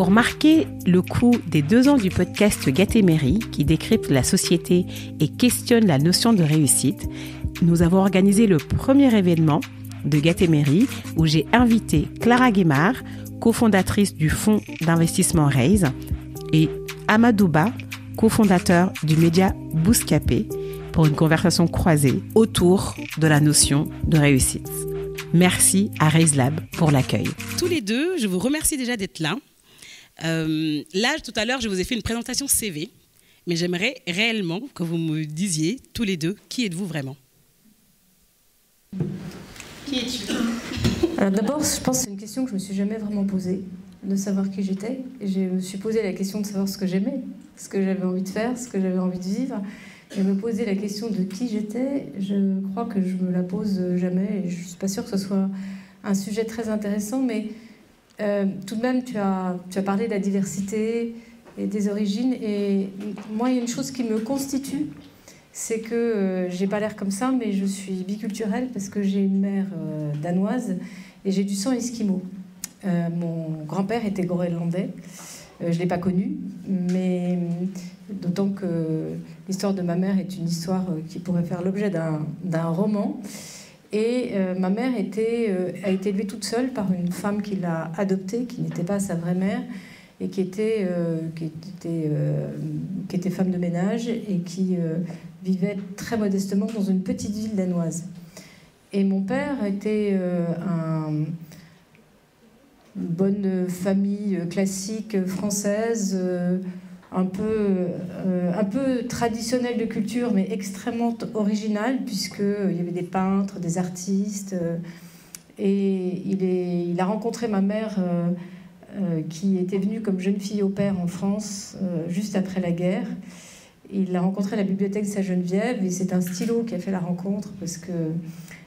Pour marquer le coup des deux ans du podcast Gatémery, qui décrypte la société et questionne la notion de réussite, nous avons organisé le premier événement de Gatémery où j'ai invité Clara Guémard, cofondatrice du fonds d'investissement Raise, et Amadouba, cofondateur du média Bouscapé, pour une conversation croisée autour de la notion de réussite. Merci à Raise Lab pour l'accueil. Tous les deux, je vous remercie déjà d'être là. Euh, là, tout à l'heure, je vous ai fait une présentation CV, mais j'aimerais réellement que vous me disiez tous les deux qui êtes-vous vraiment? Qui es-tu? D'abord, je pense que c'est une question que je me suis jamais vraiment posée, de savoir qui j'étais. Je me suis posé la question de savoir ce que j'aimais, ce que j'avais envie de faire, ce que j'avais envie de vivre. Et me poser la question de qui j'étais, je crois que je me la pose jamais. Et je suis pas sûre que ce soit un sujet très intéressant, mais euh, tout de même, tu as, tu as parlé de la diversité et des origines. Et moi, il y a une chose qui me constitue, c'est que euh, j'ai pas l'air comme ça, mais je suis biculturelle parce que j'ai une mère euh, danoise et j'ai du sang esquimau. mon grand-père était groenlandais. je ne l'ai pas connu, mais d'autant que l'histoire de ma mère est une histoire qui pourrait faire l'objet d'un roman. Et euh, ma mère euh, a été élevée toute seule par une femme qui l'a adoptée, qui n'était pas sa vraie mère, et qui était, euh, femme de ménage et qui vivait très modestement dans une petite ville danoise. Et mon père était un, une bonne famille classique française un peu, euh, un peu traditionnel de culture, mais extrêmement original, puisqu'il euh, y avait des peintres, des artistes. Euh, et il, a rencontré ma mère, qui était venue comme jeune fille au père en France, juste après la guerre. Il l'a rencontré à la bibliothèque Saint-Geneviève, et c'est un stylo qui a fait la rencontre, parce que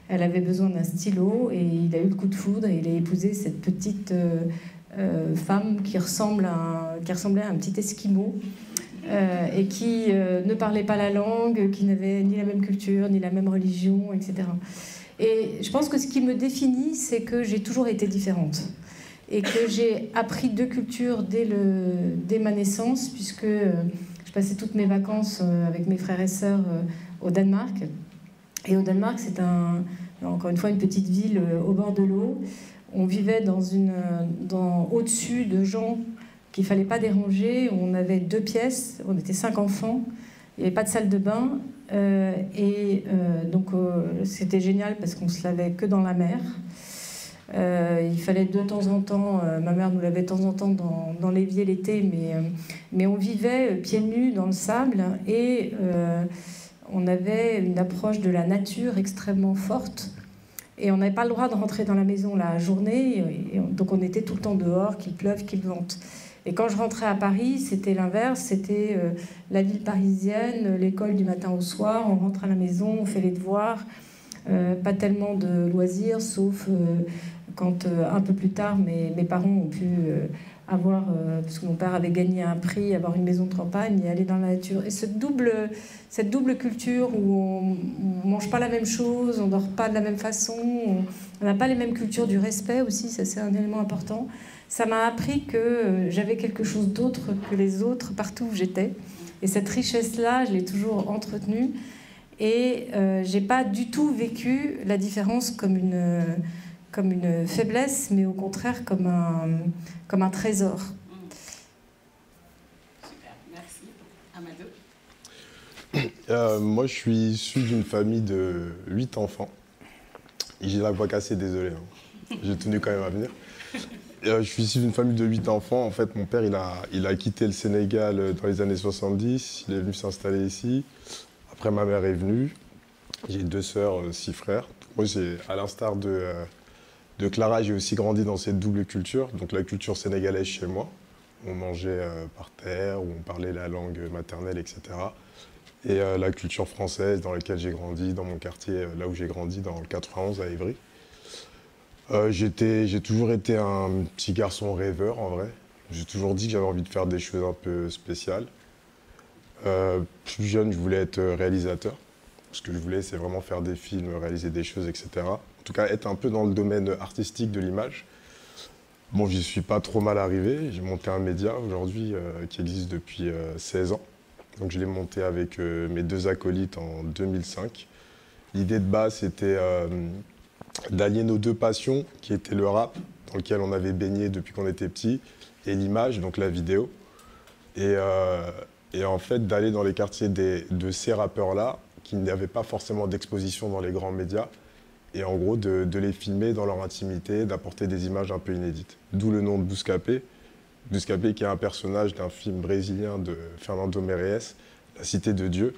elle avait besoin d'un stylo, et il a eu le coup de foudre, et il a épousé cette petite euh, femme qui, ressemble à qui ressemblait à un petit esquimau euh, et qui euh, ne parlait pas la langue, qui n'avait ni la même culture, ni la même religion, etc. Et je pense que ce qui me définit, c'est que j'ai toujours été différente et que j'ai appris deux cultures dès, le, dès ma naissance, puisque je passais toutes mes vacances avec mes frères et sœurs au Danemark. Et au Danemark, c'est un, encore une fois une petite ville au bord de l'eau on vivait dans une, au-dessus de gens qu'il fallait pas déranger. On avait deux pièces, on était cinq enfants, il n'y avait pas de salle de bain. Euh, et euh, donc euh, c'était génial parce qu'on se lavait que dans la mer. il fallait de temps en temps, ma mère nous lavait de temps en temps dans, dans l'évier l'été, mais on vivait pieds nus dans le sable et on avait une approche de la nature extrêmement forte. Et on n'avait pas le droit de rentrer dans la maison la journée, donc on était tout le temps dehors, qu'il pleuve, qu'il vente. Et quand je rentrais à Paris, c'était l'inverse, c'était euh, la ville parisienne, l'école du matin au soir, on rentre à la maison, on fait les devoirs, euh, pas tellement de loisirs, sauf euh, quand un peu plus tard mes, mes parents ont pu avoir, euh, parce que mon père avait gagné un prix, avoir une maison de campagne et aller dans la nature. Et cette double, cette double culture où on ne mange pas la même chose, on ne dort pas de la même façon, on n'a pas les mêmes cultures du respect aussi, ça c'est un élément important, ça m'a appris que euh, j'avais quelque chose d'autre que les autres partout où j'étais. Et cette richesse-là, je l'ai toujours entretenue. Et euh, j'ai pas du tout vécu la différence comme une comme une faiblesse, mais au contraire comme un, comme un trésor. Super, merci. Amadou euh, Moi, je suis issu d'une famille de 8 enfants. J'ai la voix cassée, désolé. Hein. J'ai tenu quand même à venir. Euh, je suis issu d'une famille de 8 enfants. En fait, mon père, il a, il a quitté le Sénégal dans les années 70. Il est venu s'installer ici. Après, ma mère est venue. J'ai deux sœurs, euh, six frères. Moi, j'ai, à l'instar de, euh, de Clara, j'ai aussi grandi dans cette double culture, donc la culture sénégalaise chez moi. On mangeait euh, par terre, où on parlait la langue maternelle, etc. Et euh, la culture française dans laquelle j'ai grandi, dans mon quartier, euh, là où j'ai grandi, dans le 91 à Évry. j'ai toujours été un petit garçon rêveur en vrai. J'ai toujours dit que j'avais envie de faire des choses un peu spéciales. plus jeune, je voulais être réalisateur. Ce que je voulais, c'est vraiment faire des films, réaliser des choses, etc tout cas être un peu dans le domaine artistique de l'image. Bon, j'y suis pas trop mal arrivé. J'ai monté un média aujourd'hui qui existe depuis 16 ans. Donc je l'ai monté avec mes deux acolytes en 2005. L'idée de base, c'était d'allier nos deux passions, qui étaient le rap, dans lequel on avait baigné depuis qu'on était petit, et l'image, donc la vidéo. Et en fait, d'aller dans les quartiers de ces rappeurs-là, qui n'avaient pas forcément d'exposition dans les grands médias, et en gros de, les filmer dans leur intimité, d'apporter des images un peu inédites. D'où le nom de Bouscapé. Bouscapé qui est un personnage d'un film brésilien de Fernando Meirelles, La Cité de Dieu,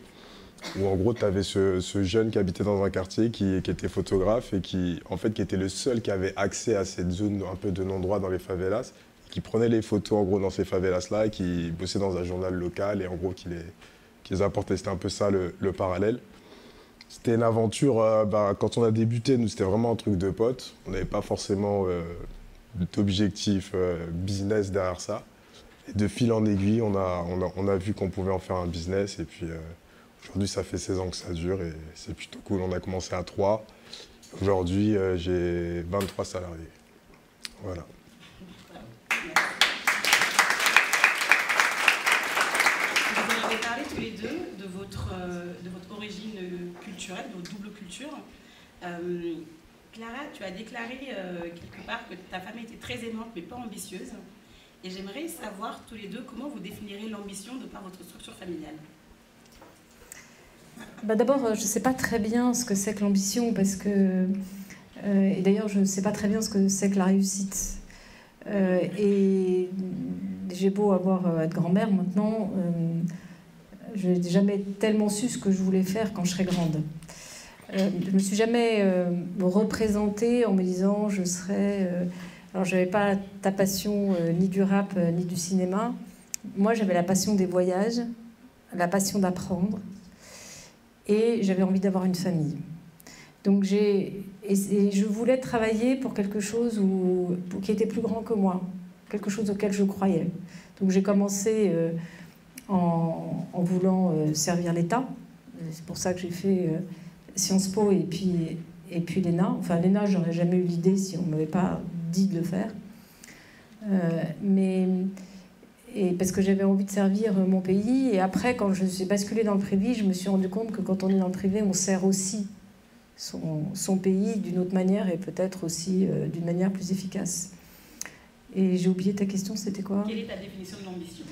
où en gros tu avais ce, jeune qui habitait dans un quartier, qui, était photographe et qui en fait qui était le seul qui avait accès à cette zone un peu de non-droit dans les favelas, qui prenait les photos en gros dans ces favelas-là, qui bossait dans un journal local et en gros qui les, qui les apportait. C'était un peu ça le, parallèle. C'était une aventure, euh, bah, quand on a débuté, nous c'était vraiment un truc de potes. On n'avait pas forcément euh, d'objectif euh, business derrière ça. Et de fil en aiguille, on a, on a, vu qu'on pouvait en faire un business. Et puis aujourd'hui, ça fait 16 ans que ça dure et c'est plutôt cool. On a commencé à 3. Aujourd'hui, j'ai 23 salariés. Voilà. Tous les deux de votre, euh, de votre origine culturelle, de votre double culture. Euh, Clara, tu as déclaré euh, quelque part que ta famille était très aimante mais pas ambitieuse. Et j'aimerais savoir tous les deux comment vous définirez l'ambition de par votre structure familiale? Bah D'abord, je ne sais pas très bien ce que c'est que l'ambition parce que. et d'ailleurs, je ne sais pas très bien ce que c'est que la réussite. et j'ai beau avoir être grand-mère maintenant je n'ai jamais tellement su ce que je voulais faire quand je serais grande. Euh, je me suis jamais euh, représentée en me disant je serais. Euh, alors, je n'avais pas ta passion ni du rap ni du cinéma. Moi, j'avais la passion des voyages, la passion d'apprendre, et j'avais envie d'avoir une famille. Donc, j'ai. Et, je voulais travailler pour quelque chose où, qui était plus grand que moi, quelque chose auquel je croyais. Donc, j'ai commencé en, voulant euh, servir l'État. C'est pour ça que j'ai fait euh, Sciences Po et puis, et puis l'ENA. Enfin, l'ENA, j'aurais jamais eu l'idée si on ne m'avait pas dit de le faire. Euh, mais et parce que j'avais envie de servir mon pays. Et après, quand je suis basculée dans le privé, je me suis rendu compte que quand on est dans le privé, on sert aussi son, son pays d'une autre manière et peut-être aussi d'une manière plus efficace. Et j'ai oublié ta question, c'était quoi? Quelle est ta définition de l'ambition?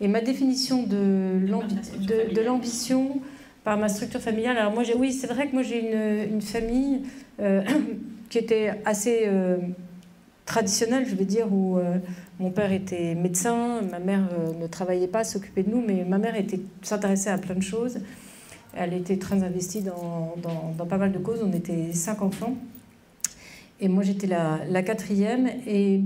Et ma définition de l'ambition par ma structure familiale, alors moi, oui, c'est vrai que moi j'ai une, une, famille euh, qui était assez euh, traditionnelle, je vais dire, où euh, mon père était médecin, ma mère ne travaillait pas, s'occupait de nous, mais ma mère s'intéressait à plein de choses. Elle était très investie dans, dans, dans, pas mal de causes. On était cinq enfants. Et moi, j'étais la, la, quatrième. Et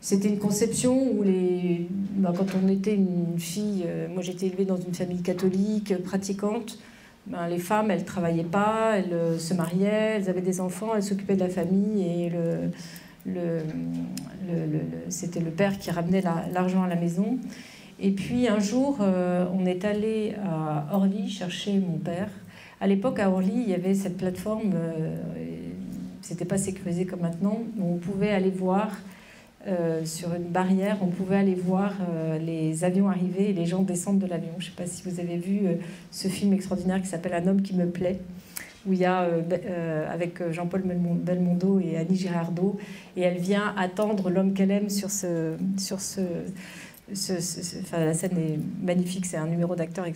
c'était une conception où les, bah, quand on était une fille, euh, moi j'étais élevée dans une famille catholique, pratiquante, ben, les femmes, elles ne travaillaient pas, elles euh, se mariaient, elles avaient des enfants, elles s'occupaient de la famille et le, le, c'était le père qui ramenait l'argent à la maison. Et puis un jour, euh, on est allé à Orly chercher mon père. À l'époque, à Orly, il y avait cette plateforme, c'était pas sécurisé comme maintenant, où on pouvait aller voir euh, sur une barrière, on pouvait aller voir euh, les avions arriver et les gens descendre de l'avion. Je ne sais pas si vous avez vu euh, ce film extraordinaire qui s'appelle Un homme qui me plaît, où il y a avec Jean-Paul Belmondo et Annie Girardot, et elle vient attendre l'homme qu'elle aime sur ce, sur ce, la scène est magnifique, c'est un numéro d'acteur,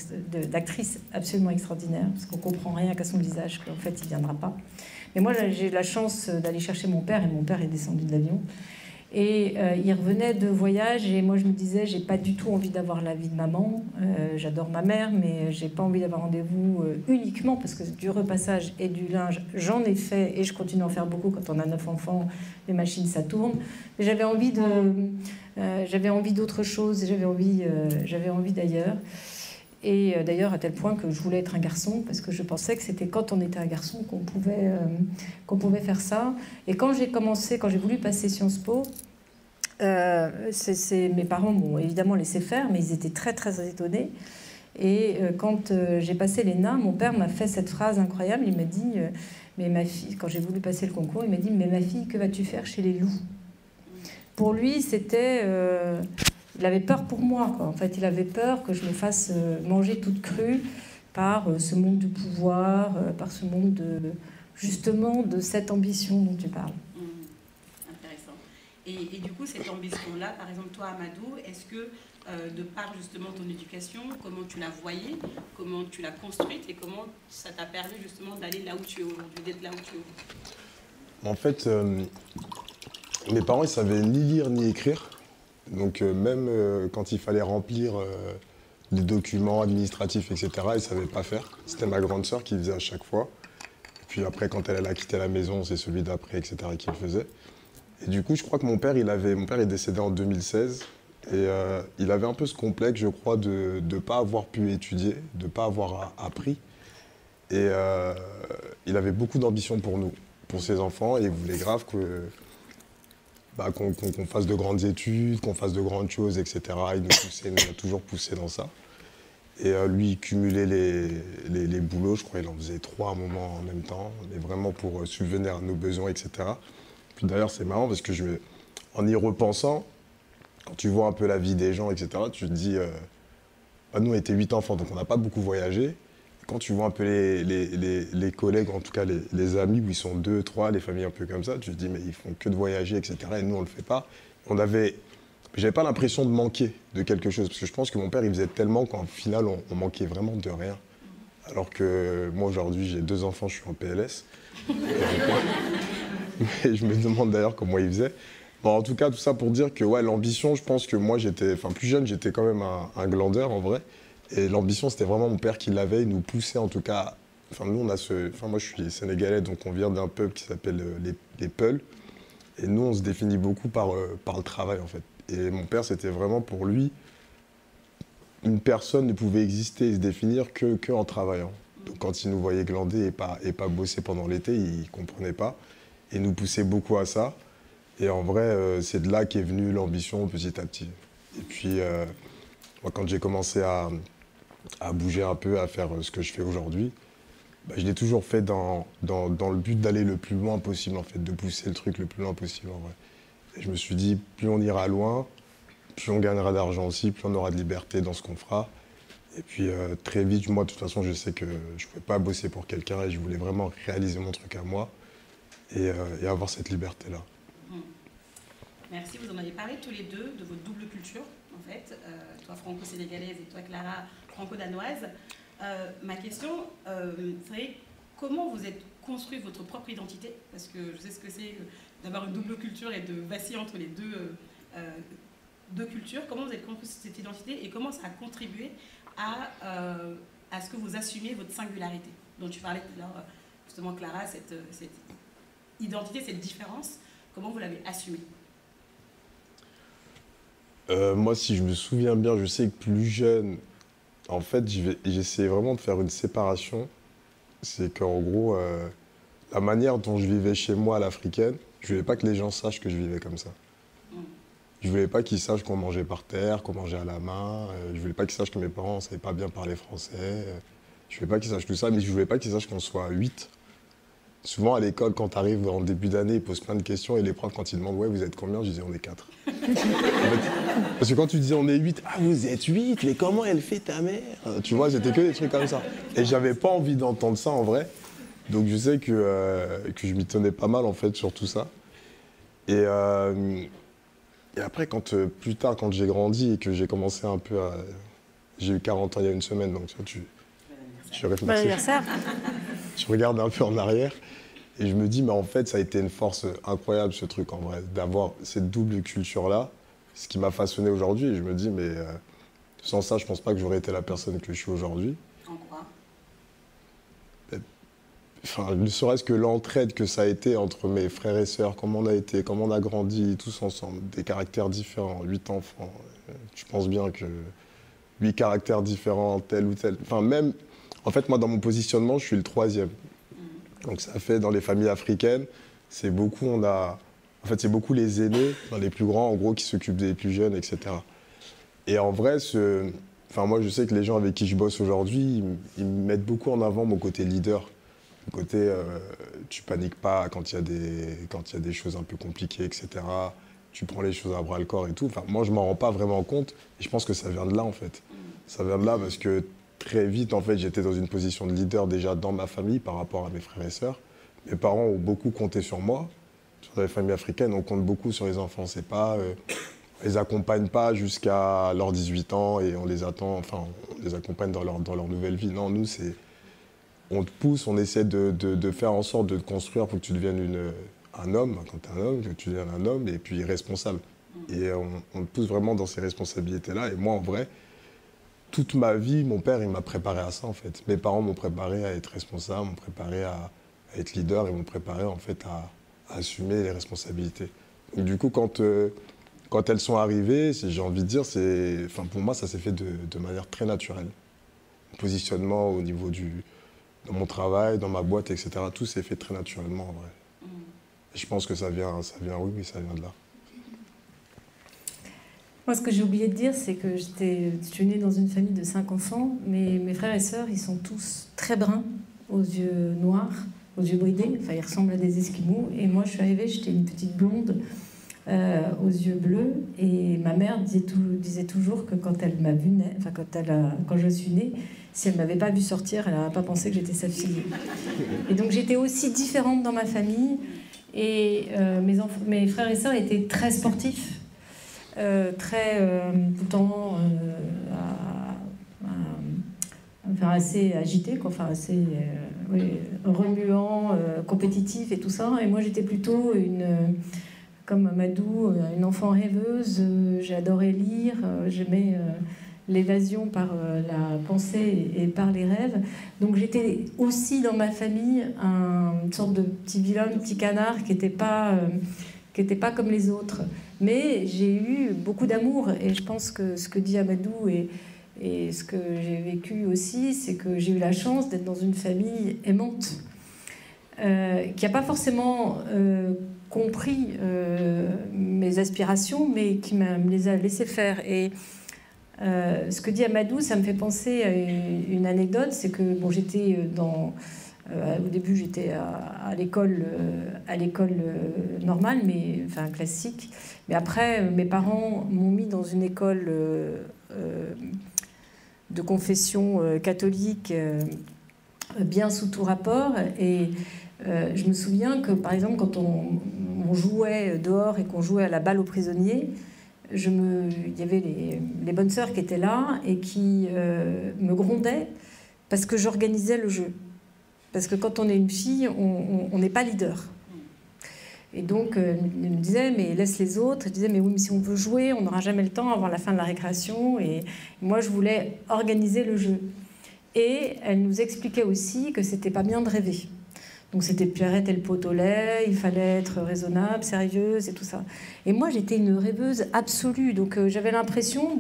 d'actrice absolument extraordinaire, parce qu'on comprend rien qu'à son visage, qu'en fait il viendra pas. Mais moi j'ai la chance d'aller chercher mon père, et mon père est descendu de l'avion. Et euh, il revenait de voyage et moi je me disais, j'ai pas du tout envie d'avoir la vie de maman. Euh, j'adore ma mère, mais j'ai pas envie d'avoir rendez-vous euh, uniquement parce que du repassage et du linge, j'en ai fait et je continue à en faire beaucoup quand on a neuf enfants. Les machines ça tourne. Mais j'avais envie de, j'avais envie d'autre chose. J'avais envie, j'avais envie d'ailleurs. Et d'ailleurs, à tel point que je voulais être un garçon, parce que je pensais que c'était quand on était un garçon qu'on pouvait, qu'on pouvait faire ça. Et quand j'ai commencé, quand j'ai voulu passer Sciences Po, euh, mes parents m'ont évidemment laissé faire, mais ils étaient très très étonnés. Et euh, quand euh, j'ai passé l'ENA, mon père m'a fait cette phrase incroyable. Il m'a dit, mais ma fille, quand j'ai voulu passer le concours, il m'a dit, mais ma fille, que vas-tu faire chez les loups? Pour lui, c'était. Euh, il avait peur pour moi, quoi. En fait, il avait peur que je me fasse euh, manger toute crue par euh, ce monde du pouvoir, par ce monde de, justement de cette ambition dont tu parles. Mmh. intéressant. Et, du coup, cette ambition-là, par exemple, toi, Amadou, est-ce que, de par justement ton éducation, comment tu la voyais, comment tu l'as construite et comment ça t'a permis justement d'aller là où tu es aujourd'hui, d'être là où tu es aujourd'hui? En fait, mes parents, ils savaient ni lire ni écrire. Donc euh, même euh, quand il fallait remplir euh, des documents administratifs, etc., ils ne savaient pas faire. C'était ma grande sœur qui faisait à chaque fois. Et puis après, quand elle, a quitté la maison, c'est celui d'après, etc., qui le faisait. Et du coup, je crois que mon père, il avait, mon père est décédé en 2016. Et il avait un peu ce complexe, je crois, de ne pas avoir pu étudier, de ne pas avoir appris. Et il avait beaucoup d'ambition pour nous, pour ses enfants, et il voulait grave que bah, qu'on fasse de grandes études, qu'on fasse de grandes choses, etc. Il nous, a toujours poussé dans ça. Et euh, lui, il cumulait les, les, boulots, je crois qu'il en faisait trois à un moment en même temps, mais vraiment pour euh, subvenir à nos besoins, etc. Puis d'ailleurs, c'est marrant parce que je, en y repensant, quand tu vois un peu la vie des gens, etc., tu te dis, euh, bah, nous on était huit enfants, donc on n'a pas beaucoup voyagé quand tu vois un peu les, collègues, en tout cas les, amis, où ils sont deux, trois, les familles un peu comme ça, tu te dis, mais ils font que de voyager, etc. Et nous, on ne le fait pas. On avait. J'avais pas l'impression de manquer de quelque chose, parce que je pense que mon père, il faisait tellement qu'en final, on, manquait vraiment de rien. Alors que moi, aujourd'hui, j'ai deux enfants, je suis en PLS. mais je me demande d'ailleurs comment il faisait. En tout cas, tout ça pour dire que ouais, l'ambition, je pense que moi, j'étais, enfin plus jeune, j'étais quand même un, un glandeur en vrai. Et l'ambition, c'était vraiment mon père qui l'avait, il nous poussait en tout cas. Enfin, nous, on a ce. Enfin, moi, je suis sénégalais, donc on vient d'un peuple qui s'appelle euh, les, Peuls. Et nous, on se définit beaucoup par, euh, par le travail, en fait. Et mon père, c'était vraiment pour lui, une personne ne pouvait exister et se définir que, que travaillant. Donc, quand il nous voyait glander et pas, et pas bosser pendant l'été, il comprenait pas. Et nous poussait beaucoup à ça. Et en vrai, euh, c'est de là qu'est venue l'ambition petit à petit. Et puis, moi, quand j'ai commencé à, à bouger un peu, à faire euh, ce que je fais aujourd'hui, bah, je l'ai toujours fait dans, dans, dans le but d'aller le plus loin possible, en fait, de pousser le truc le plus loin possible, en vrai. Je me suis dit, plus on ira loin, plus on gagnera d'argent aussi, plus on aura de liberté dans ce qu'on fera. Et puis euh, très vite, moi, de toute façon, je sais que je ne pouvais pas bosser pour quelqu'un et je voulais vraiment réaliser mon truc à moi et, euh, et avoir cette liberté-là. Mmh. Merci, vous en avez parlé tous les deux de votre double culture, en fait, toi franco-sénégalaise et toi Clara franco-danoise. Euh, ma question euh, serait comment vous êtes construit votre propre identité? Parce que je sais ce que c'est d'avoir une double culture et de vaciller entre les deux, euh, cultures. Comment vous avez construit cette identité et comment ça a contribué à, à ce que vous assumez votre singularité? Dont tu parlais tout à l'heure, justement, Clara, cette identité, cette différence. Comment vous l'avez assumée? Moi, si je me souviens bien, je sais que plus jeune, en fait, j'essayais vraiment de faire une séparation. C'est qu'en gros, euh, la manière dont je vivais chez moi à l'africaine, je voulais pas que les gens sachent que je vivais comme ça. Je voulais pas qu'ils sachent qu'on mangeait par terre, qu'on mangeait à la main. Euh, je voulais pas qu'ils sachent que mes parents ne savaient pas bien parler français. Euh, je voulais pas qu'ils sachent tout ça, mais je voulais pas qu'ils sachent qu'on soit huit Souvent à l'école, quand tu arrives en début d'année, ils posent plein de questions et les profs, quand ils demandent Ouais, vous êtes combien Je disais On est quatre. parce que quand tu dis On est huit, Ah, vous êtes huit, mais comment elle fait ta mère? Tu vois, c'était que des trucs comme ça. Et j'avais pas envie d'entendre ça en vrai. Donc je sais que, euh, que je m'y tenais pas mal en fait sur tout ça. Et, euh, et après, quand, euh, plus tard, quand j'ai grandi et que j'ai commencé un peu à. J'ai eu 40 ans il y a une semaine, donc tu vois, tu. Je bon anniversaire je regarde un peu en arrière et je me dis, mais en fait, ça a été une force incroyable ce truc en vrai, d'avoir cette double culture-là, ce qui m'a façonné aujourd'hui. Et je me dis, mais euh, sans ça, je pense pas que j'aurais été la personne que je suis aujourd'hui. En quoi? Enfin, ne serait-ce que l'entraide que ça a été entre mes frères et sœurs, comment on a été, comment on a grandi tous ensemble, des caractères différents, huit enfants. Je pense bien que huit caractères différents, tel ou tel. Enfin, même en fait, moi, dans mon positionnement, je suis le troisième. Donc ça fait dans les familles africaines, c'est beaucoup, on a, en fait, c'est beaucoup les aînés, les plus grands, en gros, qui s'occupent des plus jeunes, etc. Et en vrai, enfin, moi, je sais que les gens avec qui je bosse aujourd'hui, ils, mettent beaucoup en avant mon côté leader. Le côté, euh, tu paniques pas quand il y, a des, y a des choses un peu compliquées, etc. tu prends les choses à bras le corps et tout. Enfin, moi, je m'en rends pas vraiment compte. Et je pense que ça vient de là, en fait. Ça vient de là parce que très vite, en fait, j'étais dans une position de leader déjà dans ma famille par rapport à mes frères et sœurs. Mes parents ont beaucoup compté sur moi. Dans les familles africaines, on compte beaucoup sur les enfants. C'est pas, euh, on les accompagne pas jusqu'à leurs 18 ans et on les attend, enfin, on les accompagne dans leur, dans leur nouvelle vie. Non, nous, c'est, on te pousse, on essaie de, de, faire en sorte de te construire pour que tu deviennes une, un homme, quand tu es un homme, que tu deviennes un homme et puis responsable. Et on, on te pousse vraiment dans ces responsabilités-là. Et moi, en vrai, toute ma vie, mon père, il m'a préparé à ça, en fait. Mes parents m'ont préparé à être responsable, m'ont préparé à, être leader et m'ont préparé, en fait, à, assumer les responsabilités. du coup, quand, euh, quand elles sont arrivées, j'ai envie de dire, enfin, pour moi, ça s'est fait de, de, manière très naturelle. positionnement au niveau du, de mon travail, dans ma boîte, etc., tout s'est fait très naturellement, en vrai. Mm. Et je pense que ça vient, ça vient, oui, oui, ça vient de là. Moi, ce que j'ai oublié de dire, c'est que j'étais, je suis née dans une famille de cinq enfants, mais mes frères et sœurs, ils sont tous très bruns, aux yeux noirs, aux yeux bridés, enfin, ils ressemblent à des esquimaux. Et moi, je suis arrivée, j'étais une petite blonde, euh, aux yeux bleus, et ma mère disait, toujours que quand elle m'a vue, enfin, quand, elle quand je suis née, si elle m'avait pas vue sortir, elle n'aurait pas pensé que j'étais sa fille. Et donc, j'étais aussi différente dans ma famille, et euh, mes, mes frères et sœurs étaient très sportifs. Euh, très euh, le temps enfin, assez agité, quoi, enfin assez remuant, compétitif et tout ça. Et moi j'étais plutôt une comme Madou, une enfant rêveuse, j'adorais lire, j'aimais l'évasion par la pensée et par les rêves. Donc j'étais aussi dans ma famille un, une sorte de petit vilain, petit canard qui n'était pas, qui pas comme les autres. Mais j'ai eu beaucoup d'amour et je pense que ce que dit Amadou et, ce que j'ai vécu aussi, c'est que j'ai eu la chance d'être dans une famille aimante, euh, qui n'a pas forcément euh, compris euh, mes aspirations, mais qui me les a laissé faire. Et ce que dit Amadou, ça me fait penser à une anecdote, c'est que bon, j'étais dans euh, au début, j'étais à, l'école, euh, euh, normale, mais enfin classique. Mais après, mes parents m'ont mis dans une école de confession catholique bien sous tout rapport. Et je me souviens que, par exemple, quand on, jouait dehors et qu'on jouait à la balle aux prisonniers, il y avait les, bonnes sœurs qui étaient là et qui me grondaient parce que j'organisais le jeu. Parce que quand on est une fille, on n'est pas leader. Et donc, euh, il me disait, mais laisse les autres. Je disais, mais oui, mais si on veut jouer, on n'aura jamais le temps avant la fin de la récréation. Et moi, je voulais organiser le jeu. Et elle nous expliquait aussi que c'était pas bien de rêver. Donc, c'était arrêter le pot au lait, il fallait être raisonnable, sérieuse et tout ça. Et moi, j'étais une rêveuse absolue. Donc, euh, j'avais l'impression,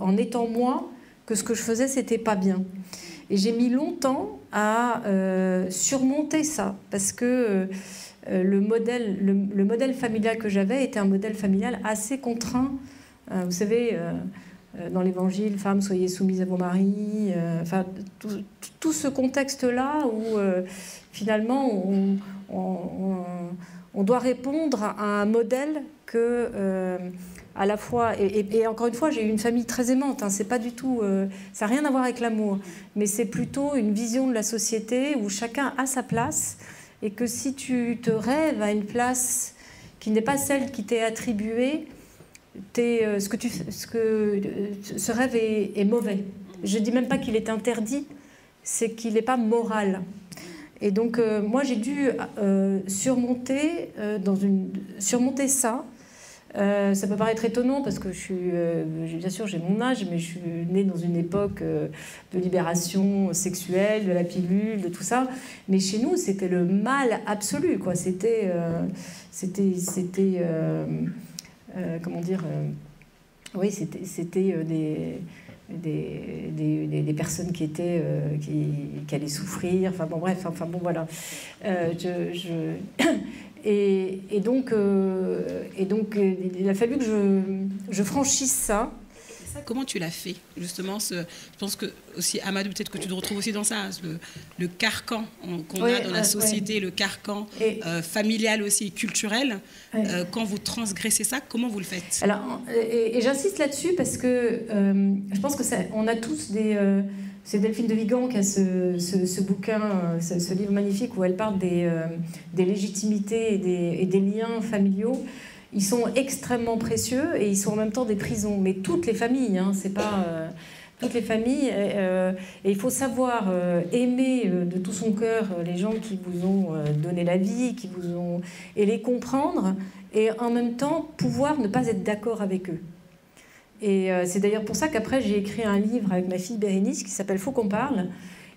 en étant moi, que ce que je faisais, c'était pas bien. Et j'ai mis longtemps à euh, surmonter ça, parce que euh, le, modèle, le, modèle familial que j'avais était un modèle familial assez contraint. Euh, vous savez, dans l'Évangile, femmes, soyez soumises à vos maris, enfin, tout, ce contexte-là où finalement on, on, doit répondre à un modèle que à la fois, et, encore une fois, j'ai eu une famille très aimante, hein, c'est pas du tout, euh, ça n'a rien à voir avec l'amour, mais c'est plutôt une vision de la société où chacun a sa place, et que si tu te rêves à une place qui n'est pas celle qui t'est attribuée, euh, ce, que tu, ce, que, euh, ce rêve est, mauvais. Je dis même pas qu'il est interdit, c'est qu'il n'est pas moral. Et donc, moi, j'ai dû surmonter, dans une, surmonter ça euh, ça peut paraître étonnant parce que je suis, euh, bien sûr, j'ai mon âge, mais je suis née dans une époque euh, de libération sexuelle, de la pilule, de tout ça. Mais chez nous, c'était le mal absolu, quoi. C'était, c'était, c'était, comment dire, oui, c'était, des des, des, personnes qui étaient qui, allaient souffrir enfin bon bref enfin bon voilà je... Et, donc, euh, et donc, il a fallu que je, franchisse ça. comment tu l'as fait justement ce, Je pense que aussi Amadou, peut-être que tu te retrouves aussi dans ça, le, carcan qu'on a dans la société, le carcan euh, familial aussi, culturel. Euh, quand vous transgressez ça, comment vous le faites? Alors, et, j'insiste là-dessus parce que je pense que ça, on a tous des c'est Delphine de Vigan qui a ce, bouquin, ce, livre magnifique où elle parle des, des légitimités et des, des, liens familiaux ils sont extrêmement précieux et ils sont en même temps des prisons. Mais toutes les familles, hein, c'est pas euh, toutes les familles. Euh, et il faut savoir euh, aimer de tout son cœur les gens qui vous ont donné la vie, qui vous ont et les comprendre et en même temps pouvoir ne pas être d'accord avec eux. Et c'est d'ailleurs pour ça qu'après j'ai écrit un livre avec ma fille Bérénice qui s'appelle Faut qu'on parle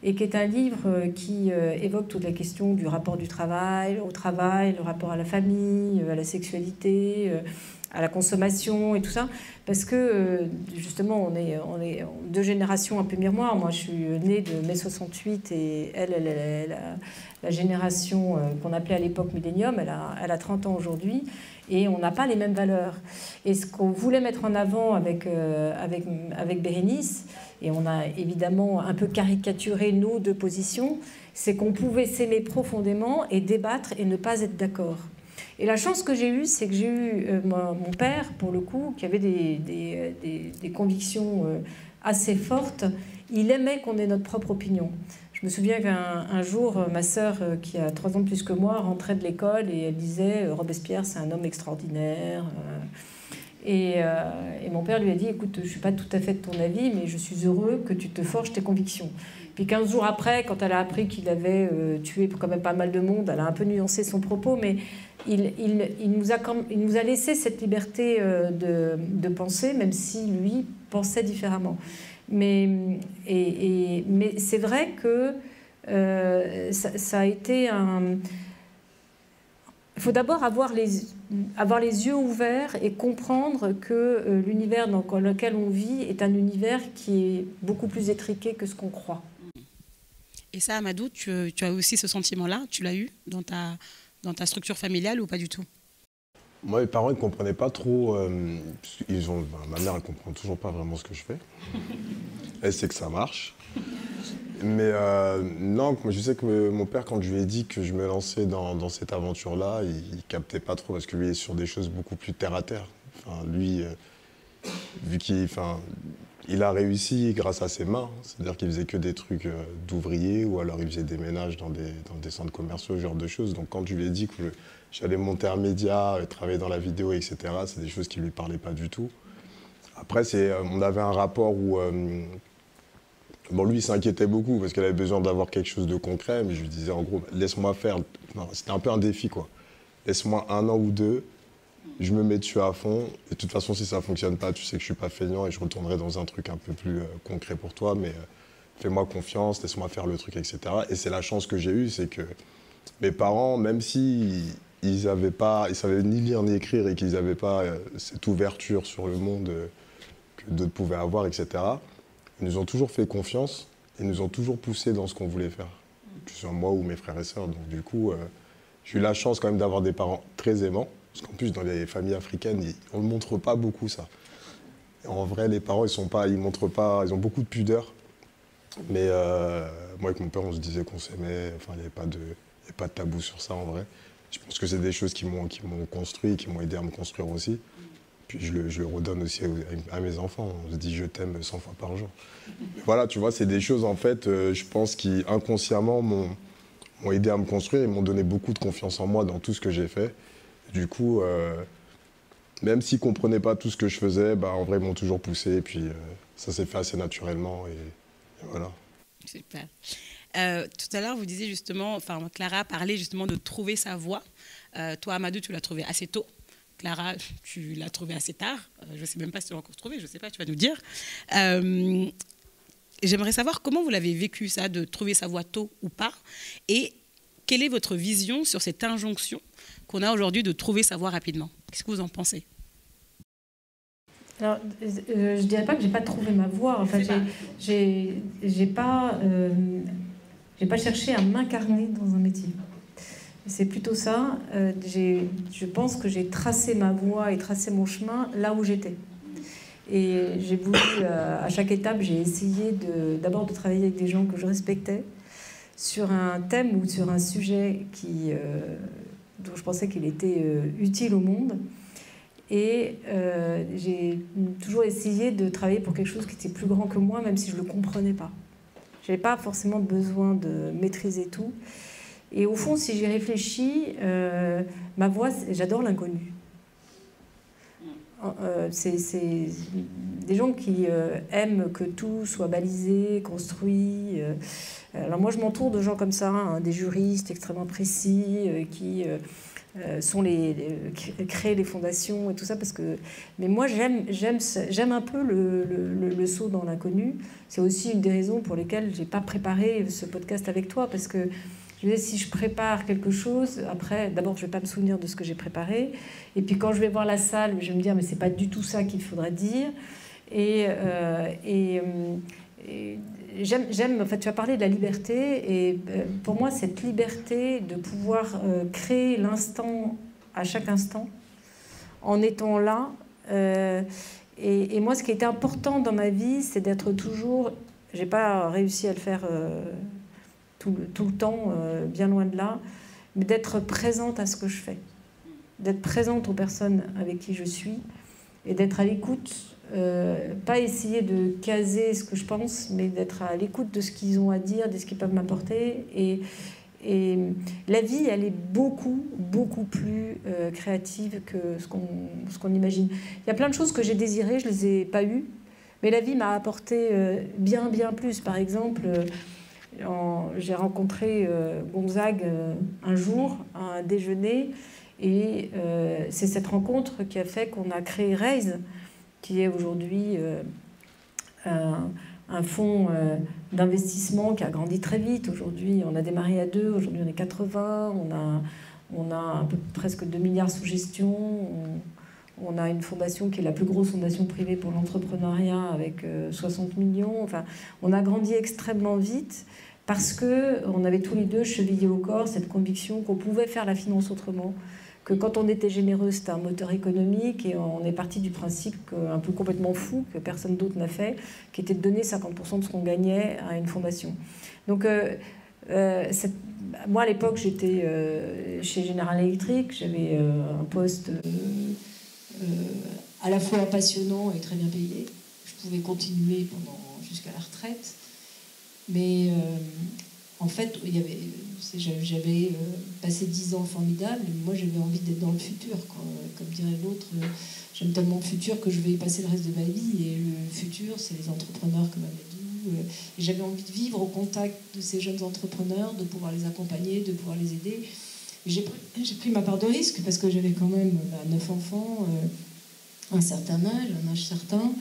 et qui est un livre euh, qui euh, évoque toute la question du rapport du travail, au travail, le rapport à la famille, euh, à la sexualité, à la consommation et tout ça, parce que justement, on est, on est deux générations un peu miroirs. Moi, je suis née de mai 68 et elle, elle, est la, génération qu'on appelait à l'époque millénium, elle a, elle a 30 ans aujourd'hui, et on n'a pas les mêmes valeurs. Et ce qu'on voulait mettre en avant avec, avec, avec Bérénice, et on a évidemment un peu caricaturé nos deux positions, c'est qu'on pouvait s'aimer profondément et débattre et ne pas être d'accord. Et la chance que j'ai eue, c'est que j'ai eu euh, mon père, pour le coup, qui avait des, convictions euh, assez fortes. Il aimait qu'on ait notre propre opinion. Je me souviens qu'un jour, ma sœur, euh, qui a trois ans de plus que moi, rentrait de l'école et elle disait Robespierre, c'est un homme extraordinaire. Euh, et, mon père lui a dit, écoute, je ne suis pas tout à fait de ton avis, mais je suis heureux que tu te forges tes convictions. Puis 15 jours après, quand elle a appris qu'il avait euh, tué quand même pas mal de monde, elle a un peu nuancé son propos, mais il, nous, a, laissé cette liberté euh, de, penser, même si lui pensait différemment. Mais, c'est vrai que ça, ça, a été un il faut d'abord avoir les, avoir les yeux ouverts et comprendre que euh, l'univers dans lequel on vit est un univers qui est beaucoup plus étriqué que ce qu'on croit. Et ça, Amadou, tu, as aussi ce sentiment-là Tu l'as eu dans ta, dans ta structure familiale ou pas du tout? Moi, mes parents ne comprenaient pas trop. Euh, ils ont, ma mère, elle ne comprend toujours pas vraiment ce que je fais. Elle sait que ça marche. Mais euh, non, je sais que mon père, quand je lui ai dit que je me lançais dans, cette aventure-là, il, ne captait pas trop parce que lui est sur des choses beaucoup plus terre à terre. Enfin, lui, euh, vu qu'il enfin, il a réussi grâce à ses mains, c'est-à-dire qu'il faisait que des trucs euh, d'ouvriers ou alors il faisait des ménages dans des, centres commerciaux, ce genre de choses. Donc quand je lui ai dit que j'allais monter un média, travailler dans la vidéo, etc., c'est des choses qui lui parlaient pas du tout. Après, on avait un rapport où Bon, lui, il s'inquiétait beaucoup parce qu'il avait besoin d'avoir quelque chose de concret, mais je lui disais en gros, laisse-moi faire. C'était un peu un défi, quoi. Laisse-moi un an ou deux, je me mets dessus à fond. Et de toute façon, si ça ne fonctionne pas, tu sais que je suis pas feignant et je retournerai dans un truc un peu plus euh, concret pour toi, mais euh, fais-moi confiance, laisse-moi faire le truc, etc. Et c'est la chance que j'ai eue, c'est que mes parents, même si ils avaient pas, ils savaient ni lire ni écrire et qu'ils n'avaient pas euh, cette ouverture sur le monde que d'autres pouvaient avoir, etc ils nous ont toujours fait confiance et nous ont toujours poussé dans ce qu'on voulait faire, que ce soit moi ou mes frères et sœurs. Donc du coup, j'ai eu la chance quand même d'avoir des parents très aimants, parce qu'en plus dans les familles africaines, on ne montre pas beaucoup ça. en vrai, les parents, ils sont pas, ils montrent pas, ils ont beaucoup de pudeur. Mais euh, moi avec mon père, on se disait qu'on s'aimait. Enfin, il n'y avait pas de, pas de tabou sur ça en vrai. Je pense que c'est des choses qui m'ont, construit, qui m'ont aidé à me construire aussi. Puis je le, redonne aussi à, mes enfants. On se dit je t'aime 100 fois par jour. voilà, tu vois, c'est des choses en fait, euh, je pense, qui inconsciemment m'ont aidé à me construire et m'ont donné beaucoup de confiance en moi dans tout ce que j'ai fait. Du coup, euh, même s'ils ne comprenaient pas tout ce que je faisais, bah, en vrai, ils m'ont toujours poussé. Et puis euh, ça s'est fait assez naturellement. Et, voilà. Super. tout à l'heure, vous disiez justement, enfin, Clara parlait justement de trouver sa voie. toi, Amadou, tu l'as trouvé assez tôt. Clara, tu l'as trouvé assez tard. Euh, je ne sais même pas si tu l'as encore trouvé, je ne sais pas, tu vas nous dire. Euh, j'aimerais savoir comment vous l'avez vécu, ça, de trouver sa voie tôt ou pas. Et quelle est votre vision sur cette injonction qu'on a aujourd'hui de trouver sa voie rapidement Qu'est-ce que vous en pensez? Alors, euh, je ne dirais pas que j'ai pas trouvé ma voie. Enfin, j'ai, pas, j'ai pas cherché à m'incarner dans un métier. C'est plutôt ça. Euh, je pense que j'ai tracé ma voie et tracé mon chemin là où j'étais. Et j'ai voulu, à chaque étape, j'ai essayé d'abord de, travailler avec des gens que je respectais sur un thème ou sur un sujet qui, dont je pensais qu'il était utile au monde. Et j'ai toujours essayé de travailler pour quelque chose qui était plus grand que moi, même si je ne le comprenais pas. Je n'avais pas forcément besoin de maîtriser tout. Et au fond, si j'y réfléchis, euh, ma voix, j'adore l'inconnu. Euh, c'est des gens qui euh, aiment que tout soit balisé, construit. Alors moi, je m'entoure de gens comme ça, hein, des juristes extrêmement précis qui sont les, créent les fondations et tout ça parce que mais moi j'aime j'aime j'aime un peu le, saut dans l'inconnu c'est aussi une des raisons pour lesquelles j'ai pas préparé ce podcast avec toi parce que si je prépare quelque chose, après, d'abord, je ne vais pas me souvenir de ce que j'ai préparé. Et puis, quand je vais voir la salle, je vais me dire, mais c'est pas du tout ça qu'il faudrait dire. Et, euh, euh, j'aime, j'aime, en fait, tu as parlé de la liberté. Et euh, pour moi, cette liberté de pouvoir créer l'instant à chaque instant, en étant là. Et, et, moi, ce qui était important dans ma vie, c'est d'être toujours. J'ai pas réussi à le faire tout, le temps, euh, bien loin de là, mais d'être présente à ce que je fais, d'être présente aux personnes avec qui je suis et d'être à l'écoute, euh, pas essayer de caser ce que je pense, mais d'être à l'écoute de ce qu'ils ont à dire, de ce qu'ils peuvent m'apporter. Et, la vie, elle est beaucoup, beaucoup plus euh, créative que ce qu'on imagine. Il y a plein de choses que j'ai désirées, je ne les ai pas eues, mais la vie m'a apporté bien, bien plus. Par exemple, j'ai rencontré euh, Gonzague euh, un jour à un déjeuner et euh, c'est cette rencontre qui a fait qu'on a créé Raise, qui est aujourd'hui un, fonds d'investissement qui a grandi très vite. Aujourd'hui, on a démarré à deux, aujourd'hui on est 80, on a, on un presque 2 milliards sous gestion. On, a une fondation qui est la plus grosse fondation privée pour l'entrepreneuriat avec 60 millions. Enfin, on a grandi extrêmement vite parce que on avait tous les deux chevillé au corps cette conviction qu'on pouvait faire la finance autrement, que quand on était généreux, c'était un moteur économique, et on est parti du principe un peu complètement fou, que personne d'autre n'a fait, qui était de donner 50% de ce qu'on gagnait à une fondation. Donc, euh, euh, moi, à l'époque, j'étais euh, chez General Electric, j'avais un poste à la fois passionnant et très bien payé. Je pouvais continuer pendant jusqu'à la retraite. Mais en fait, j'avais euh, passé dix ans formidables. moi, j'avais envie d'être dans le futur. Comme dirait l'autre, euh, j'aime tellement le futur que je vais y passer le reste de ma vie. Et le futur, c'est les entrepreneurs comme Amadou. Et j'avais envie de vivre au contact de ces jeunes entrepreneurs, de pouvoir les accompagner, de pouvoir les aider. J'ai pris, pris, ma part de risque parce que j'avais quand même neuf enfants, un certain âge, un âge certain.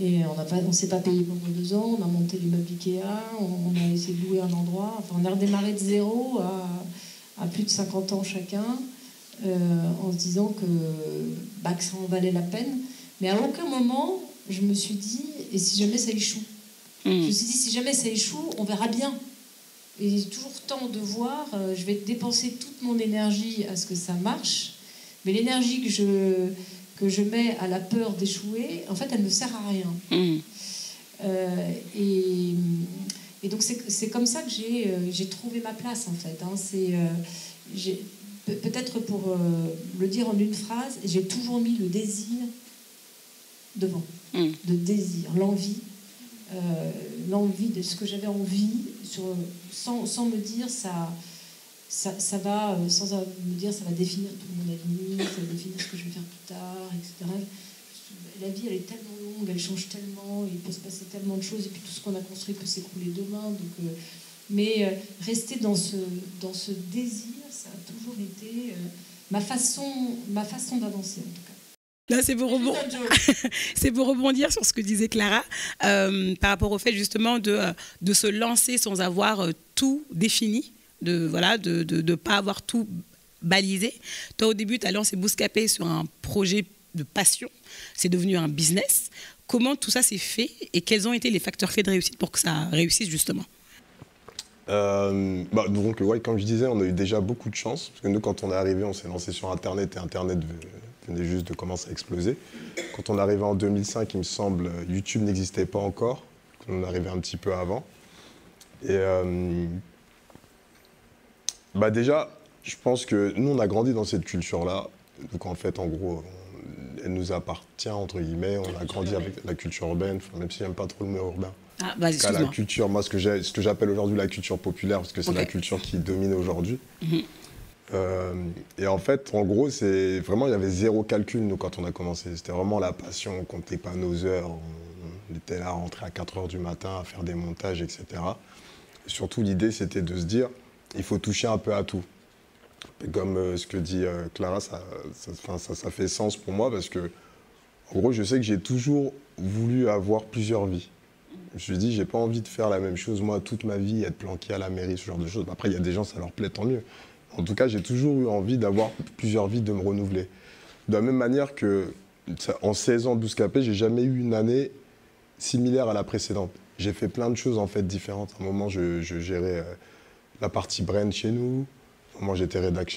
Et on ne s'est pas payé pendant deux ans, on a monté l'immeuble Ikea, on, a essayé de louer un endroit. Enfin, on a redémarré de zéro à, plus de 50 ans chacun, euh, en se disant que, bah, que ça en valait la peine. Mais à aucun moment, je me suis dit, et si jamais ça échoue hmm. Je me suis dit, si jamais ça échoue, on verra bien. Et j'ai toujours temps de voir, euh, je vais dépenser toute mon énergie à ce que ça marche, mais l'énergie que je que je mets à la peur d'échouer, en fait, elle ne sert à rien. Mm. Euh, et, et, donc, c'est comme ça que j'ai euh, trouvé ma place, en fait. Hein. C'est euh, Peut-être pour le dire en une phrase, j'ai toujours mis le désir devant. Mm. Le désir, l'envie. l'envie de ce que j'avais envie, sur, sans, sans me dire ça ça, va, euh, sans me dire, ça va définir tout mon avenir, ça va définir ce que je vais faire plus tard, etc. La vie, elle est tellement longue, elle change tellement, il peut se passer tellement de choses, et puis tout ce qu'on a construit peut s'écrouler demain. Donc, euh, mais euh, rester dans ce, dans ce désir, ça a toujours été ma façon, ma façon d'avancer, en tout cas. C'est pour, pour, rebondir sur ce que disait Clara par rapport au fait justement de, de se lancer sans avoir tout défini de voilà de ne pas avoir tout balisé. Toi, au début, tu as lancé Bouscapé sur un projet de passion. C'est devenu un business. Comment tout ça s'est fait et quels ont été les facteurs clés de réussite pour que ça réussisse justement? Euh, bah, donc, ouais, comme je disais, on a eu déjà beaucoup de chance. Parce que nous, quand on est arrivé, on s'est lancé sur Internet et Internet venait juste de commencer à exploser. Quand on arrivait en 2005, il me semble, YouTube n'existait pas encore. On arrivait un petit peu avant. Et euh, bah déjà, je pense que nous, on a grandi dans cette culture-là. Donc en fait, en gros, elle nous appartient, entre guillemets. On a grandi avec la culture urbaine, même si j'aime pas trop le mot urbain. Ah, bah, la culture, moi, ce que j'appelle aujourd'hui la culture populaire, parce que c'est la culture qui domine aujourd'hui. Mhm. Euh, et en fait, en gros, c'est vraiment, il y avait zéro calcul, nous, quand on a commencé. C'était vraiment la passion, on comptait pas nos heures. On était là à rentrer à 4 heures du matin, à faire des montages, etc. Et surtout, l'idée, c'était de se dire, il faut toucher un peu à tout. Comme euh, ce que dit euh, Clara, ça, fait sens pour moi parce que, en gros, je sais que j'ai toujours voulu avoir plusieurs vies. Je me suis dit, j'ai pas envie de faire la même chose, moi, toute ma vie, être planqué à la mairie, ce genre de choses. Après, il y a des gens, ça leur plaît, tant mieux. En tout cas, j'ai toujours eu envie d'avoir plusieurs vies, de me renouveler. De la même manière que, en 16 ans, 12 KP, j'ai jamais eu une année similaire à la précédente. J'ai fait plein de choses, en fait, différentes. À un moment, je, gérais euh, la partie brand chez nous. Moi, j'étais rédac,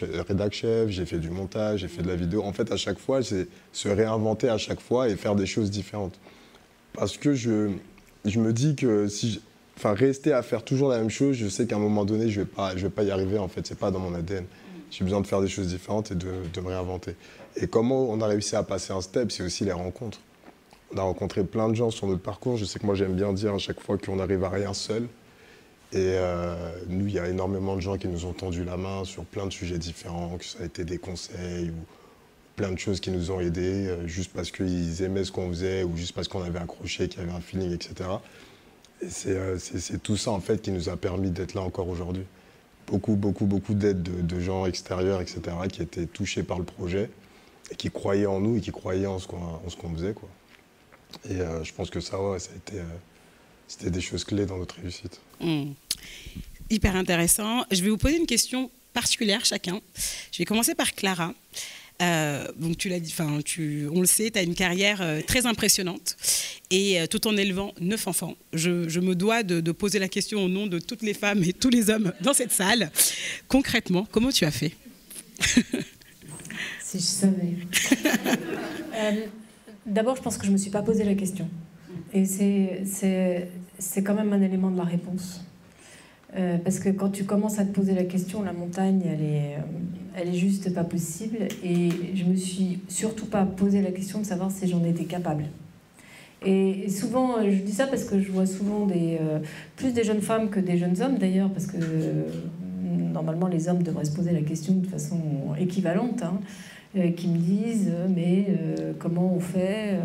chef, j'ai fait du montage, j'ai fait de la vidéo. En fait, à chaque fois, c'est se réinventer à chaque fois et faire des choses différentes. Parce que je, je me dis que si, enfin, rester à faire toujours la même chose, je sais qu'à un moment donné, je vais je vais pas y arriver. En fait, c'est pas dans mon ADN. J'ai besoin de faire des choses différentes et de, de, me réinventer. Et comment on a réussi à passer un step, c'est aussi les rencontres. On a rencontré plein de gens sur notre parcours. Je sais que moi, j'aime bien dire à chaque fois qu'on n'arrive à rien seul. Et euh, nous, il y a énormément de gens qui nous ont tendu la main sur plein de sujets différents, que ça a été des conseils ou plein de choses qui nous ont aidés, euh, juste parce qu'ils aimaient ce qu'on faisait ou juste parce qu'on avait accroché, qu'il y avait un feeling, etc. Et euh, c'est tout ça, en fait, qui nous a permis d'être là encore aujourd'hui. Beaucoup, beaucoup, beaucoup d'aide de, gens extérieurs, etc., qui étaient touchés par le projet et qui croyaient en nous et qui croyaient en ce qu'on faisait. Quoi. Et je pense que ça, ouais, ça a été c'était des choses clés dans notre réussite. Hmm. Hyper intéressant. Je vais vous poser une question particulière chacun. Je vais commencer par Clara. Euh, donc tu l'as dit, enfin tu, on le sait, tu as une carrière euh, très impressionnante et euh, tout en élevant neuf enfants. Je, me dois de, de, poser la question au nom de toutes les femmes et tous les hommes dans cette salle. Concrètement, comment tu as fait? Si je savais. D'abord, je pense que je ne me suis pas posé la question. Et c'est quand même un élément de la réponse. Euh, parce que quand tu commences à te poser la question, la montagne, elle est, euh, elle est juste pas possible. Et je me suis surtout pas posé la question de savoir si j'en étais capable. Et souvent, je dis ça parce que je vois souvent des, euh, plus des jeunes femmes que des jeunes hommes d'ailleurs, parce que normalement les hommes devraient se poser la question de façon équivalente, hein, qui me disent mais comment on fait euh,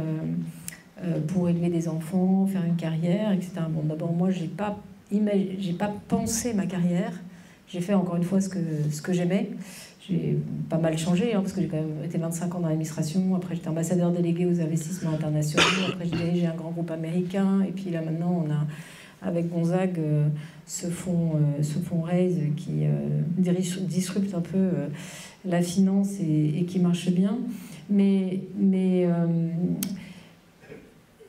pour élever des enfants, faire une carrière, etc. Bon, d'abord, moi, j'ai pas, j'ai pas pensé ma carrière. J'ai fait encore une fois ce que, ce que j'aimais. J'ai pas mal changé, hein, parce que j'ai quand même été 25 ans dans l'administration. Après, j'étais ambassadeur délégué aux investissements internationaux. Après, j'ai dirigé un grand groupe américain. Et puis là, maintenant, on a, avec Gonzague, euh, ce fonds, euh, ce fonds Raise qui disrupte un peu la finance et, et, qui marche bien. Mais, mais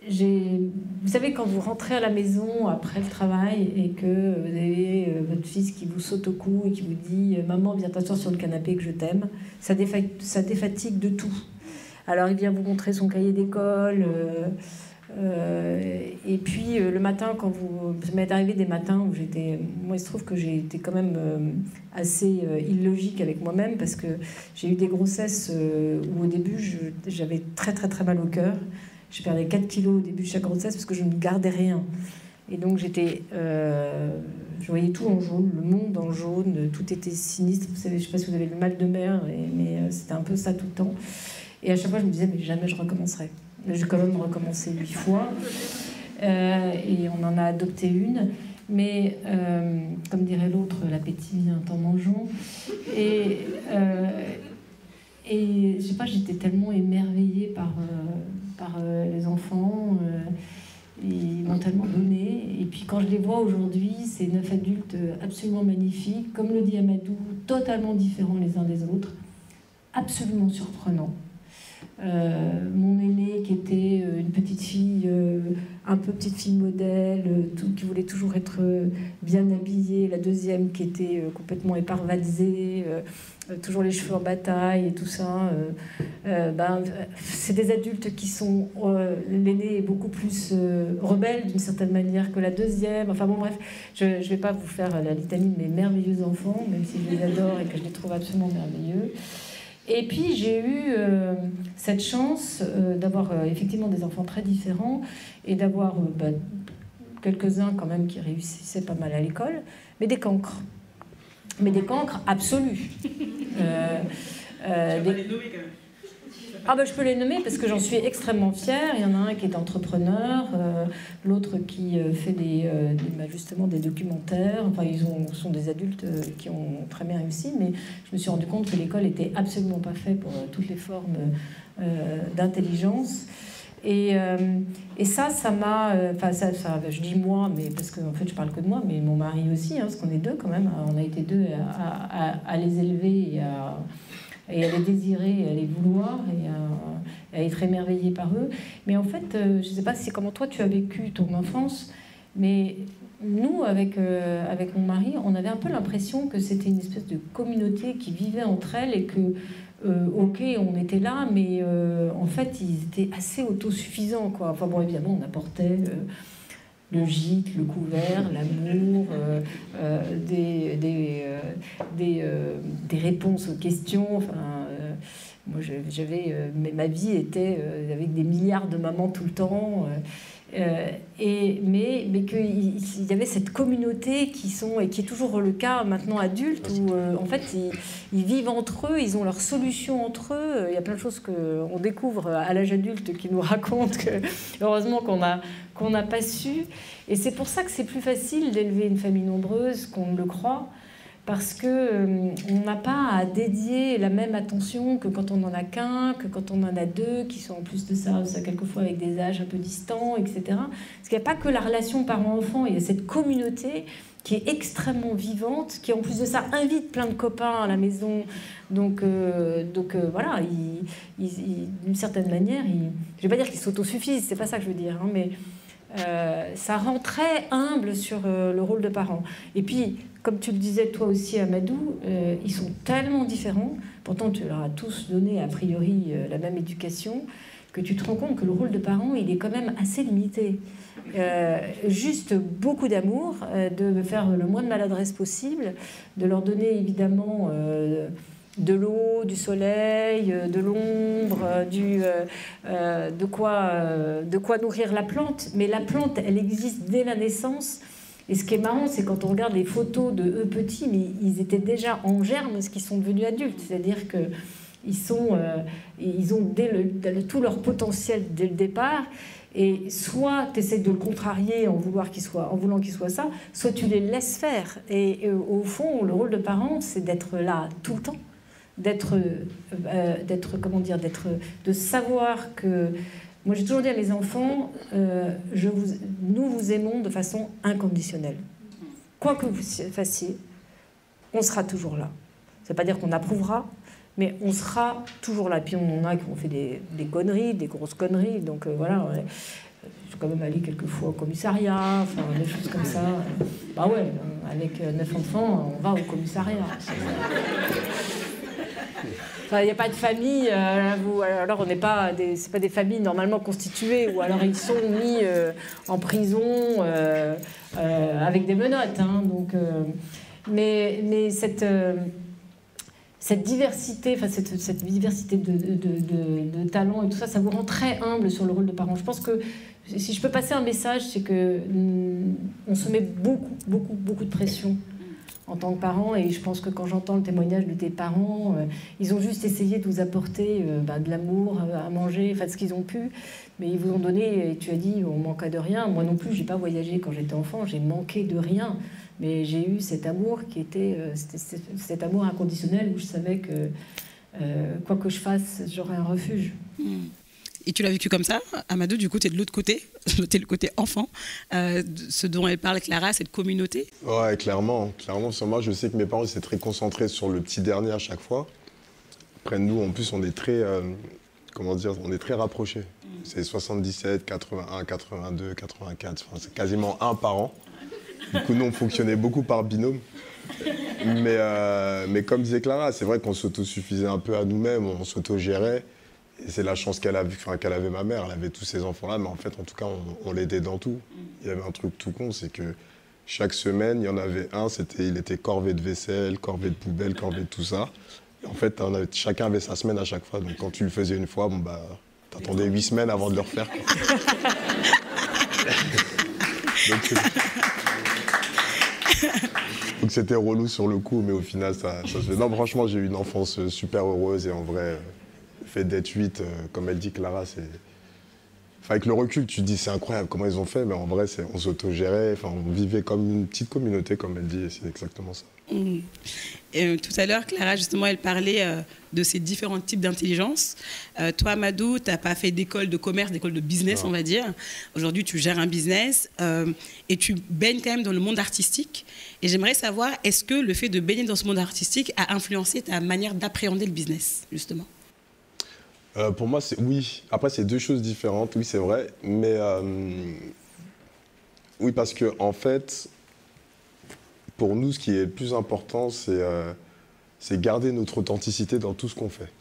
vous savez, quand vous rentrez à la maison après le travail et que vous avez euh, votre fils qui vous saute au cou et qui vous dit euh, Maman, viens t'asseoir sur le canapé que je t'aime, ça, ça défatigue de tout. Alors il vient vous montrer son cahier d'école. Euh, et puis le matin, quand vous. Ça m'est arrivé des matins où j'étais. Moi, il se trouve que j'ai été quand même assez illogique avec moi-même parce que j'ai eu des grossesses où au début j'avais très très très mal au cœur. Je perdais 4 kilos au début de chaque grossesse parce que je ne gardais rien. Et donc j'étais, euh, je voyais tout en jaune, le monde en jaune, tout était sinistre. Vous savez, je ne sais pas si vous avez le mal de mer, mais euh, c'était un peu ça tout le temps. Et à chaque fois, je me disais, mais jamais je recommencerai. Mais j'ai quand même recommencé huit fois. Euh, et on en a adopté une. Mais comme dirait l'autre, l'appétit vient en mangeant. Et, et je sais pas, j'étais tellement émerveillée par par euh, les enfants. Euh, ils m'ont tellement donné. Et puis quand je les vois aujourd'hui, c'est neuf adultes absolument magnifiques, comme le dit Amadou, totalement différents les uns des autres, absolument surprenants. Euh, mon aîné qui était une petite fille un peu petite fille modèle, qui voulait toujours être bien habillée. La deuxième qui était complètement éparvalisée, toujours les cheveux en bataille et tout ça. ben, c'est des adultes qui sont. L'aîné est beaucoup plus rebelle d'une certaine manière que la deuxième. Enfin bon, bref, je ne vais pas vous faire la litanie de mes merveilleux enfants, même si je les adore et que je les trouve absolument merveilleux. Et puis j'ai eu euh, cette chance euh, d'avoir euh, effectivement des enfants très différents et d'avoir bah, quelques-uns quand même qui réussissaient pas mal à l'école, mais des cancres. Mais des cancres absolus. des... Ah ben, je peux les nommer parce que j'en suis extrêmement fière. Il y en a un qui est entrepreneur, euh, l'autre qui euh, fait euh, bah, justement des documentaires. Enfin, ils ont, sont des adultes qui ont très bien réussi, mais je me suis rendu compte que l'école était absolument pas faite pour toutes les formes d'intelligence. Et, ça, ça m'a. Enfin, ça, ça, je dis moi, mais parce qu'en en fait, je parle que de moi, mais mon mari aussi, hein, parce qu'on est deux quand même. On a été deux à, à, à les élever et à et elle est désirée, elle est vouloir, et elle euh, être émerveillée par eux. Mais en fait, euh, je ne sais pas si comment toi tu as vécu ton enfance, mais nous, avec, euh, avec mon mari, on avait un peu l'impression que c'était une espèce de communauté qui vivait entre elles et que, ok, on était là, mais en fait, ils étaient assez autosuffisants. Quoi. Enfin bon, évidemment, on apportait le gîte, le couvert, l'amour, euh, euh, des, euh, des, réponses aux questions. Enfin, moi, j'avais, ma vie était avec des milliards de mamans tout le temps. Euh, et, mais mais qu'il y avait cette communauté qui, sont, et qui est toujours le cas maintenant adulte, où euh, en fait ils, vivent entre eux, ils ont leurs solutions entre eux. Il y a plein de choses qu'on découvre à l'âge adulte qui nous racontent que heureusement qu'on n'a qu'on n'a pas su. Et c'est pour ça que c'est plus facile d'élever une famille nombreuse qu'on ne le croit parce que euh, on n'a pas à dédier la même attention que quand on n'en a qu'un, que quand on en a deux, qui sont en plus de ça, quelquefois avec des âges un peu distants, etc. Parce qu'il n'y a pas que la relation parent-enfant, il y a cette communauté qui est extrêmement vivante, qui en plus de ça invite plein de copains à la maison. Donc, euh, donc euh, voilà, d'une certaine manière, je ne vais pas dire qu'ils s'autosuffisent, c'est pas ça que je veux dire, hein, mais ça rend très humble sur le rôle de parent. Et puis, comme tu le disais toi aussi, Amadou, euh, ils sont tellement différents. Pourtant, tu leur as tous donné a priori euh, la même éducation que tu te rends compte que le rôle de parent, il est quand même assez limité. Euh, juste beaucoup d'amour, de faire le moins de maladresse possible, de leur donner évidemment de l'eau, du soleil, de l'ombre, de, quoi, de quoi nourrir la plante. Mais la plante, elle existe dès la naissance et ce qui est marrant, c'est quand on regarde les photos de eux petits, mais ils étaient déjà en germe ce qu'ils sont devenus adultes. C'est-à-dire que ils, sont, euh, ils ont dès le, tout leur potentiel dès le départ. Et soit tu essaies de le contrarier en, vouloir soit, en voulant qu'il soit ça, soit tu les laisses faire. Et, au fond, le rôle de parent, c'est d'être là tout le temps. D'être, euh, d'être comment dire, d'être, de savoir que moi, j'ai toujours dit à mes enfants, euh, nous vous aimons de façon inconditionnelle. Quoi que vous fassiez, on sera toujours là. Ça ne veut pas dire qu'on approuvera, mais on sera toujours là. Puis on en a qui ont fait des, conneries, des grosses conneries. Donc euh, voilà, je suis quand même allée quelques fois au commissariat, enfin des choses comme ça. Bah ouais, avec neuf enfants, on va au commissariat. Il n'y a pas de famille, euh, alors on n'est pas pas des familles normalement constituées, ou alors ils sont mis euh, en prison euh, avec des menottes. Hein, donc, mais, cette, diversité, enfin cette, diversité de, talents et tout ça, ça vous rend très humble sur le rôle de parent. Je pense que si je peux passer un message, c'est que mm, on se met beaucoup, beaucoup, beaucoup de pression en tant que parent. Et je pense que quand j'entends le témoignage de tes parents, euh, ils ont juste essayé de vous apporter euh, bah, de l'amour euh, à manger, enfin ce qu'ils ont pu. Mais ils vous ont donné, et tu as dit, on manqua de rien. Moi non plus, j'ai pas voyagé quand j'étais enfant, j'ai manqué de rien. Mais j'ai eu cet amour qui était, cet amour inconditionnel où je savais que quoi que je fasse, j'aurais un refuge. Hmm. Et tu l'as vécu comme ça, Amadou, du coup, tu es de l'autre côté, tu es le côté enfant. Euh, ce dont elle parle, Clara, cette communauté? Ouais, clairement. Clairement, sur moi, je sais que mes parents étaient très concentrés sur le petit dernier à chaque fois. Après, nous, en plus, on est très, euh, comment dire, on est très rapprochés. Mm. C'est 77, 81, 82, 84. Enfin, c'est quasiment un par an. Du coup, nous, on fonctionnait beaucoup par binôme. Mais, euh, mais comme disait Clara, c'est vrai qu'on s'autosuffisait un peu à nous-mêmes, on s'autogérait. Et c'est la chance qu'elle avait, enfin, qu'elle avait, ma mère. Elle avait tous ces enfants-là, mais en fait, en tout cas, on, l'aidait dans tout. Il y avait un truc tout con, c'est que chaque semaine, il y en avait un, c'était, il était corvé de vaisselle, corvé de poubelle, corvé de tout ça. En fait, chacun avait sa semaine à chaque fois. Donc quand tu le faisais une fois, bon bah, t'attendais huit semaines avant de le refaire. Donc, c'était relou sur le coup, mais au final, ça, ça se fait. Non, franchement, j'ai eu une enfance euh, super heureuse et en vrai, euh, fait d'être 8, euh, comme elle dit Clara, c'est. Enfin, avec le recul, tu te dis c'est incroyable comment ils ont fait, mais en vrai, c'est- on s'autogérait, enfin, on vivait comme une petite communauté, comme elle dit, et c'est exactement ça. Mm. Euh, tout à l'heure, Clara, justement, elle parlait euh, de ces différents types d'intelligence. Euh, toi, Amadou, tu n'as pas fait d'école de commerce, d'école de business, on va dire. Aujourd'hui, tu gères un business et tu baignes quand même dans le monde artistique. Et j'aimerais savoir, est-ce que le fait de baigner dans ce monde artistique a influencé ta manière d'appréhender le business, justement? Euh, pour moi, c'est oui. Après, c'est deux choses différentes, oui, c'est vrai. Mais euh, oui, parce que en fait, pour nous, ce qui est le plus important, c'est euh, c'est garder notre authenticité dans tout ce qu'on fait.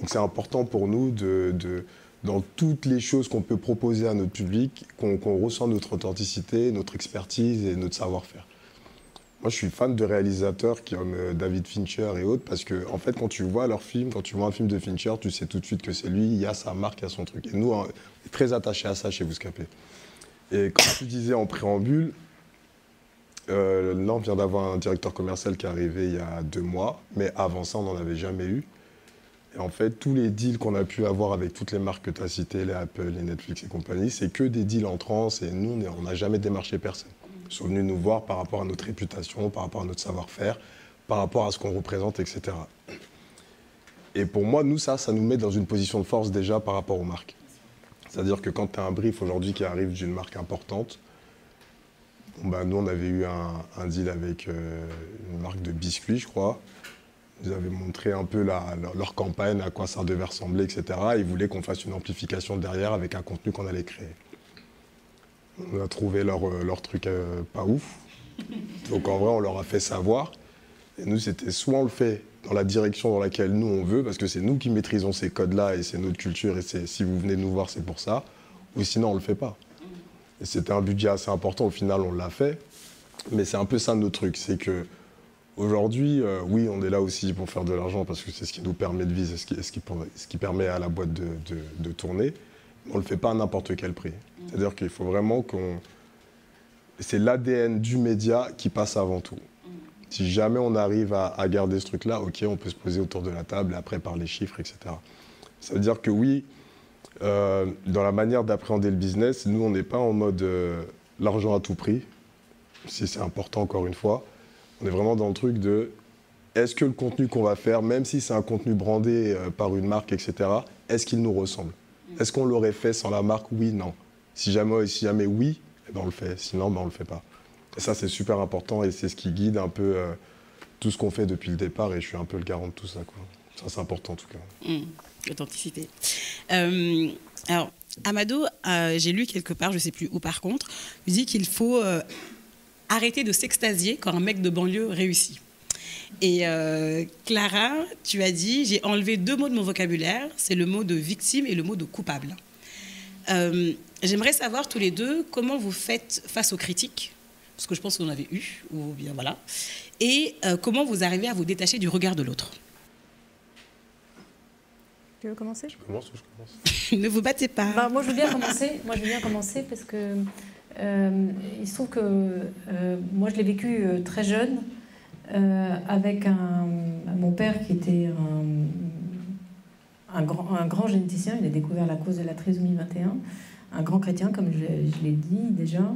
Donc, c'est important pour nous de, de- dans toutes les choses qu'on peut proposer à notre public, qu'on qu'on ressent notre authenticité, notre expertise et notre savoir-faire. Moi, je suis fan de réalisateurs comme euh, David Fincher et autres, parce que, en fait, quand tu vois leur film, quand tu vois un film de Fincher, tu sais tout de suite que c'est lui, il y a sa marque, il y a son truc. Et nous, on est très attachés à ça chez Bouscapé. Et comme tu disais en préambule, euh, là, on vient d'avoir un directeur commercial qui est arrivé il y a deux mois, mais avant ça, on n'en avait jamais eu. Et en fait, tous les deals qu'on a pu avoir avec toutes les marques que tu as citées, les Apple, les Netflix et compagnie, c'est que des deals en trans et nous, on n'a jamais démarché personne. Sont venus nous voir par rapport à notre réputation, par rapport à notre savoir-faire, par rapport à ce qu'on représente, etc. Et pour moi, nous, ça, ça nous met dans une position de force déjà par rapport aux marques. C'est-à-dire que quand tu as un brief aujourd'hui qui arrive d'une marque importante, bah, nous, on avait eu un, deal avec euh, une marque de biscuits, je crois. Ils avaient montré un peu leur campagne, à quoi ça devait ressembler, etc. Ils voulaient qu'on fasse une amplification derrière avec un contenu qu'on allait créer. On a trouvé leur, euh, leur truc euh, pas ouf. Donc en vrai, on leur a fait savoir. Et nous, c'était soit on le fait dans la direction dans laquelle nous on veut, parce que c'est nous qui maîtrisons ces codes-là et c'est notre culture, et si vous venez nous voir, c'est pour ça, ou sinon on le fait pas. Et c'était un budget assez important, au final on l'a fait, mais c'est un peu ça notre truc, c'est que aujourd'hui, euh, oui, on est là aussi pour faire de l'argent, parce que c'est ce qui nous permet de vivre, c'est ce qui, ce qui, ce qui permet à la boîte de- de tourner, on le fait pas à n'importe quel prix. C'est-à-dire qu'il faut vraiment qu'on... C'est l'ADN du média qui passe avant tout. Si jamais on arrive à, à garder ce truc-là, ok, on peut se poser autour de la table et après par les chiffres, etc. Ça veut dire que oui, euh, dans la manière d'appréhender le business, nous, on n'est pas en mode euh, l'argent à tout prix, si c'est important encore une fois. On est vraiment dans le truc de est-ce que le contenu qu'on va faire, même si c'est un contenu brandé euh, par une marque, etc., est-ce qu'il nous ressemble? Est-ce qu'on l'aurait fait sans la marque Oui, non. Si jamais, si jamais oui, eh ben on le fait. Sinon, ben on le fait pas. Et ça, c'est super important et c'est ce qui guide un peu euh, tout ce qu'on fait depuis le départ et je suis un peu le garant de tout ça. Ça, c'est important en tout cas. Mm, L'authenticité. Euh, alors, Amado, euh, j'ai lu quelque part, je ne sais plus où par contre, il dit qu'il faut arrêter de s'extasier quand un mec de banlieue réussit. Et euh, Clara, tu as dit, j'ai enlevé deux mots de mon vocabulaire, c'est le mot de victime et le mot de coupable. Euh, J'aimerais savoir tous les deux comment vous faites face aux critiques, parce que je pense que vous en avez eu, ou bien voilà, et euh, comment vous arrivez à vous détacher du regard de l'autre. Tu veux commencer? Je commence ou je commence? Ne vous battez pas. Bah, moi, je veux bien commencer. Moi, je veux bien commencer parce que euh, il se trouve que euh, moi, je l'ai vécu euh, très jeune euh, avec mon père qui était un, grand, un généticien. Il a découvert la cause de la trisomie 21, un grand chrétien, comme je, l'ai dit déjà,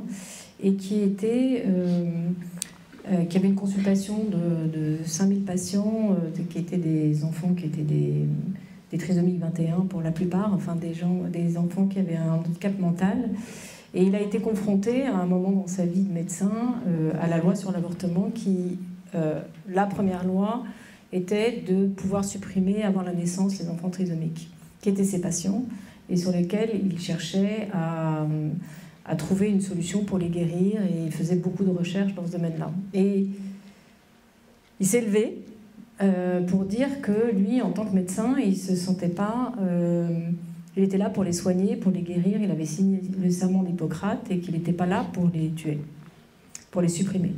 et qui euh, euh, avait une consultation de, de 5000 patients qui étaient des enfants qui étaient des des trisomiques 21 pour la plupart, enfin des gens, des enfants qui avaient un handicap mental. Et il a été confronté à un moment dans sa vie de médecin à la loi sur l'avortement qui, la première loi, était de pouvoir supprimer avant la naissance les enfants trisomiques, qui étaient ses patients. et sur lesquels il cherchait à, à trouver une solution pour les guérir et il faisait beaucoup de recherches dans ce domaine-là. Et il s'est levé euh, pour dire que lui, en tant que médecin, il se sentait pas. Euh, il était là pour les soigner, pour les guérir. Il avait signé le serment d'Hippocrate et qu'il n'était pas là pour les tuer, pour les supprimer.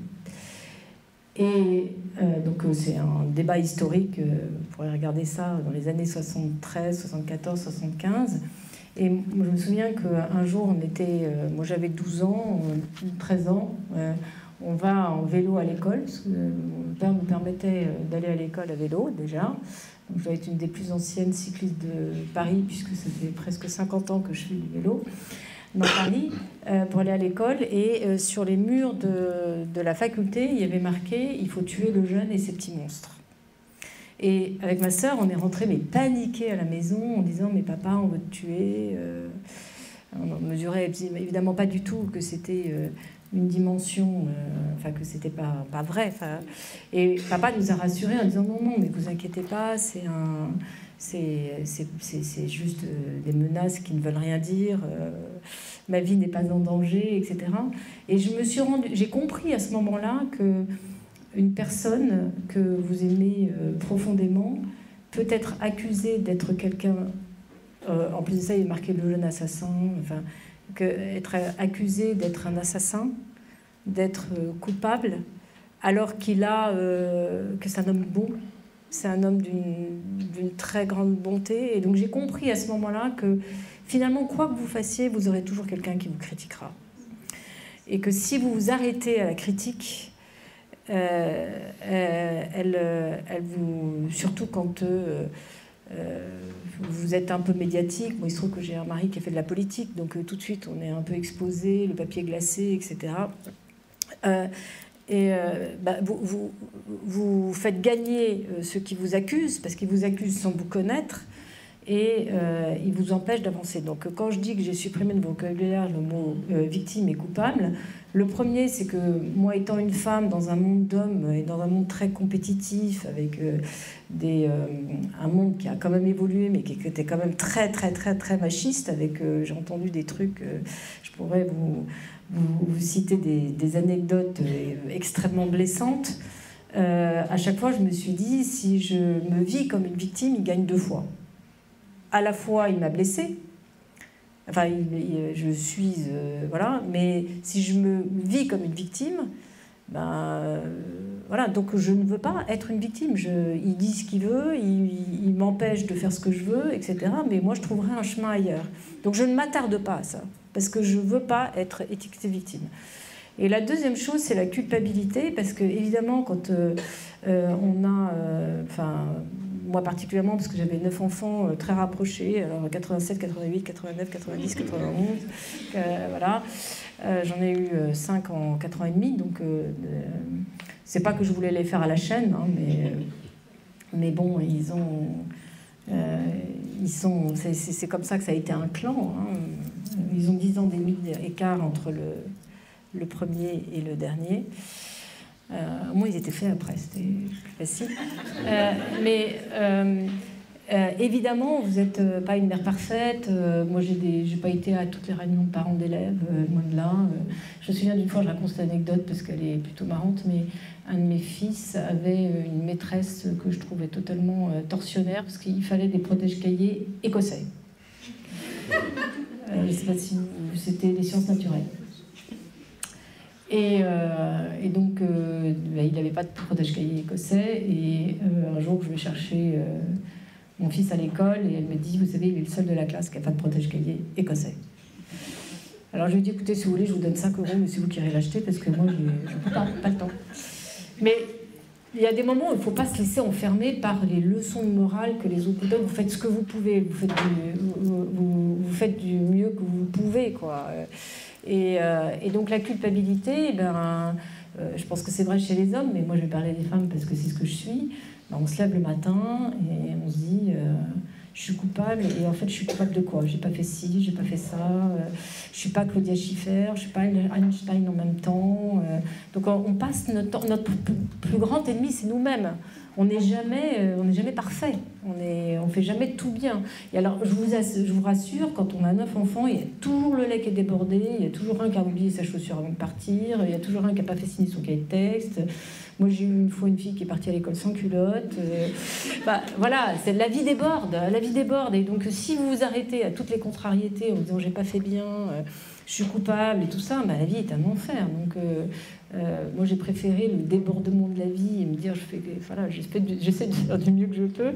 Et euh, donc c'est un débat historique, vous pourrez regarder ça dans les années 73, 74, 75. Et je me souviens qu'un jour, on était, moi j'avais 12 ans, 13 ans, on va en vélo à l'école, parce que mon père nous permettait euh, d'aller à l'école à vélo déjà. Donc, je dois être une des plus anciennes cyclistes de Paris, puisque ça fait presque 50 ans que je fais du vélo dans Paris euh, pour aller à l'école. Et euh, sur les murs de, de, la faculté, il y avait marqué Il faut tuer le jeune et ses petits monstres. Et avec ma sœur, on est rentré mais paniqué à la maison en disant Mais papa, on veut te tuer. on mesurait évidemment pas du tout que c'était une dimension, euh, enfin que c'était pas, pas vrai. Et papa nous a rassurés en disant non, non, mais vous inquiétez pas, c'est un. C'est juste euh, des menaces qui ne veulent rien dire. Euh, ma vie n'est pas en danger, etc. Et je me suis j'ai compris à ce moment-là que une personne que vous aimez profondément peut être accusée d'être quelqu'un. en plus de ça, il est marqué le jeune assassin. Enfin, que être accusé d'être un assassin, d'être euh, coupable, alors qu'il a euh, que c'est un homme bon, c'est un homme d'une très grande bonté. Et donc j'ai compris à ce moment-là que finalement, quoi que vous fassiez, vous aurez toujours quelqu'un qui vous critiquera. Et que si vous vous arrêtez à la critique, euh, elle, elle, vous, surtout quand euh, vous êtes un peu médiatique. Moi, il se trouve que j'ai un mari qui a fait de la politique, donc euh, tout de suite, on est un peu exposé, le papier glacé, etc. et euh, bah, vous, faites gagner ceux qui vous accusent, parce qu'ils vous accusent sans vous connaître, et ils vous empêchent d'avancer. Donc quand je dis que j'ai supprimé de vocabulaire le mot victime et coupable, le premier, c'est que moi, étant une femme dans un monde d'hommes et dans un monde très compétitif, avec euh, euh, un monde qui a quand même évolué, mais qui était quand même très, très, très, très machiste, avec, euh, j'ai entendu des trucs, je pourrais vous, vous, citer des, anecdotes extrêmement blessantes. à chaque fois, je me suis dit, si je me vis comme une victime, il gagne deux fois. À la fois, il m'a blessée, Enfin, je suis. Euh, voilà. Mais si je me vis comme une victime, ben. Euh, voilà. Donc je ne veux pas être une victime. Il dit ce qu'il veut, il, m'empêche de faire ce que je veux, etc. Mais moi, je trouverai un chemin ailleurs. Donc je ne m'attarde pas à ça. Parce que je ne veux pas être étiquetée victime. Et la deuxième chose, c'est la culpabilité, parce que évidemment, quand euh, on a, enfin, moi particulièrement, parce que j'avais neuf enfants euh, très rapprochés, alors 87, 88, 89, 90, 91, voilà. Euh, j'en ai eu 5 euh, en 4 ans et demi, donc c'est pas que je voulais les faire à la chaîne, hein, mais, mais bon, ils ont. ils sont, c'est, comme ça que ça a été un clan. Hein. Ils ont 10 ans d'écart entre le, premier et le dernier. Euh, moi, ils étaient faits après, c'était facile. Euh, mais euh, évidemment, vous n'êtes pas une mère parfaite. moi, j'ai n'ai pas été à toutes les réunions de parents d'élèves, loin de là. je me souviens d'une fois, je raconte cette anecdote parce qu'elle est plutôt marrante, mais un de mes fils avait une maîtresse que je trouvais totalement torsionnaire parce qu'il fallait des protèges-cahiers écossais. Je ne sais pas si c'était des sciences naturelles. Euh, et, donc, euh, bah, il n'avait pas de protège-cahier écossais. Et euh, un jour, je vais chercher mon fils à l'école et elle me dit Vous savez, il est le seul de la classe qui n'a pas de protège-cahier écossais. Alors je lui dis Écoutez, si vous voulez, je vous donne 5 euros, mais c'est vous qui irez l'acheter parce que moi, je peux pas, pas le temps. Mais il y a des moments où il ne faut pas se laisser enfermer par les leçons de morale que les autres donnent. Vous faites ce que vous pouvez, vous faites du, vous, faites du mieux que vous pouvez. quoi. Euh, et, donc la culpabilité, eh ben, euh, je pense que c'est vrai chez les hommes, mais moi je vais parler des femmes parce que c'est ce que je suis. Ben, on se lève le matin et on se dit euh, je suis coupable et en fait je suis coupable de quoi? J'ai pas fait ci, j'ai pas fait ça, je suis pas Claudia Schiffer, je suis pas Einstein en même temps. donc on, passe notre, notre plus grand ennemi, c'est nous-mêmes. on n'est jamais, euh, on n'est jamais parfait. On ne on fait jamais tout bien. Et alors, je vous, je vous rassure, quand on a neuf enfants, il y a toujours le lait qui est débordé, il y a toujours un qui a oublié sa chaussure avant de partir, il y a toujours un qui n'a pas fait signer son cahier de texte. Moi, j'ai eu une fois une fille qui est partie à l'école sans culotte. Euh, bah, voilà, c'est la vie déborde, la vie déborde. Et donc, si vous vous arrêtez à toutes les contrariétés en disant j'ai pas fait bien, euh, je suis coupable et tout ça, bah, la vie est un enfer. Donc, euh, moi, j'ai préféré le débordement de la vie et me dire, je fais, voilà, j'essaie de, faire du mieux que je peux.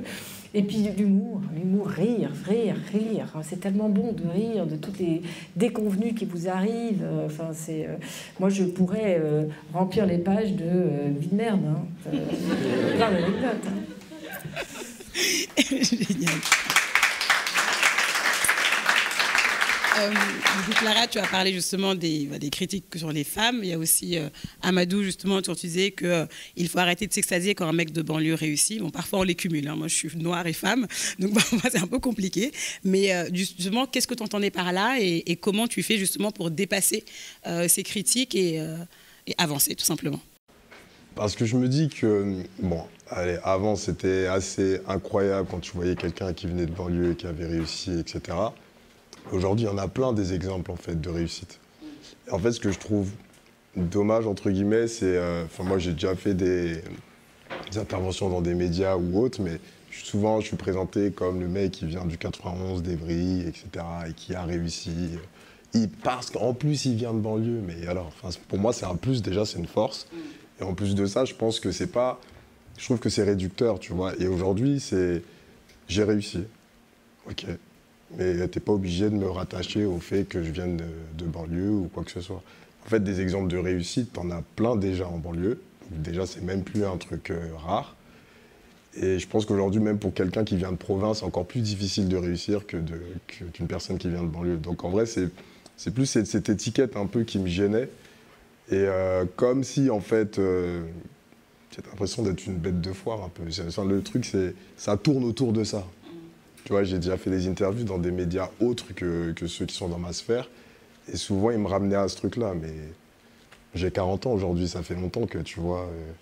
Et puis l'humour, l'humour, rire, rire, rire. C'est tellement bon de rire de toutes les déconvenues qui vous arrivent. Euh, enfin, c'est, euh, moi, je pourrais remplir les pages de vie de merde. Hein. hein. Génial. Euh, Clara, tu as parlé justement des, bah, des, critiques sur les femmes. Il y a aussi euh, Amadou, justement, tu disais qu'il euh, faut arrêter de s'extasier quand un mec de banlieue réussit. Bon, parfois, on les cumule. Hein. Moi, je suis noire et femme, donc c'est un peu compliqué. Mais justement, qu'est-ce que tu entendais par là et, comment tu fais justement pour dépasser ces critiques et, et avancer, tout simplement? Parce que je me dis que, bon, allez, avant c'était assez incroyable quand tu voyais quelqu'un qui venait de banlieue et qui avait réussi, etc. Aujourd'hui, il y en a plein des exemples en fait de réussite. en fait, ce que je trouve dommage entre guillemets, c'est, euh, enfin moi j'ai déjà fait des, interventions dans des médias ou autres, mais souvent je suis présenté comme le mec qui vient du 91 d'Evry, etc. et qui a réussi. Parce qu'en plus il vient de banlieue, mais alors, pour moi c'est un plus déjà, c'est une force. Et en plus de ça, je pense que c'est pas, je trouve que c'est réducteur, tu vois. Et aujourd'hui, c'est, j'ai réussi. Ok, mais tu n'es pas obligé de me rattacher au fait que je vienne de, banlieue ou quoi que ce soit. En fait, des exemples de réussite, tu en as plein déjà en banlieue. Déjà, c'est même plus un truc euh, rare. Et je pense qu'aujourd'hui, même pour quelqu'un qui vient de province, c'est encore plus difficile de réussir que qu'une personne qui vient de banlieue. Donc en vrai, c'est plus cette, cette, étiquette un peu qui me gênait. Et euh, comme si, en fait, euh, j'ai l'impression d'être une bête de foire un peu. le truc, c'est ça tourne autour de ça. Tu vois, j'ai déjà fait des interviews dans des médias autres que, que, ceux qui sont dans ma sphère. Et souvent, ils me ramenaient à ce truc-là. Mais j'ai 40 ans aujourd'hui, ça fait longtemps que, tu vois. Euh,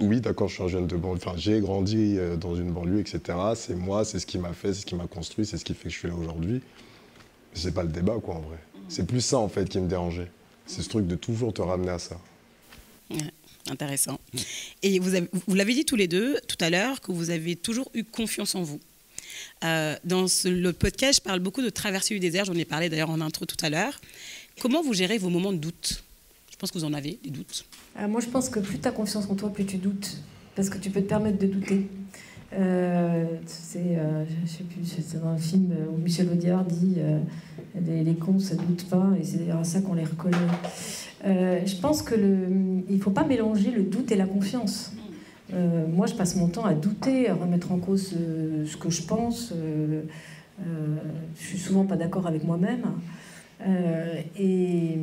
oui, d'accord, je suis un jeune de banlieue. Enfin, j'ai grandi euh, dans une banlieue, etc. C'est moi, c'est ce qui m'a fait, c'est ce qui m'a construit, c'est ce qui fait que je suis là aujourd'hui. Mais c'est pas le débat, quoi, en vrai. C'est plus ça, en fait, qui me dérangeait. C'est ce truc de toujours te ramener à ça. intéressant. Et vous, vous l'avez dit tous les deux tout à l'heure que vous avez toujours eu confiance en vous. Euh, dans le podcast, je parle beaucoup de traversée du désert. J'en ai parlé d'ailleurs en intro tout à l'heure. Comment vous gérez vos moments de doute? Je pense que vous en avez, des doutes. Euh, moi, je pense que plus tu as confiance en toi, plus tu doutes. Parce que tu peux te permettre de douter. Euh, c'est, je sais plus, c'est dans un film où Michel Audiard dit les, les, cons, ça doute pas, et c'est d'ailleurs à ça qu'on les reconnaît. je pense que le, il faut pas mélanger le doute et la confiance. Euh, moi, je passe mon temps à douter, à remettre en cause euh, ce que je pense. Euh, je suis souvent pas d'accord avec moi-même. Et,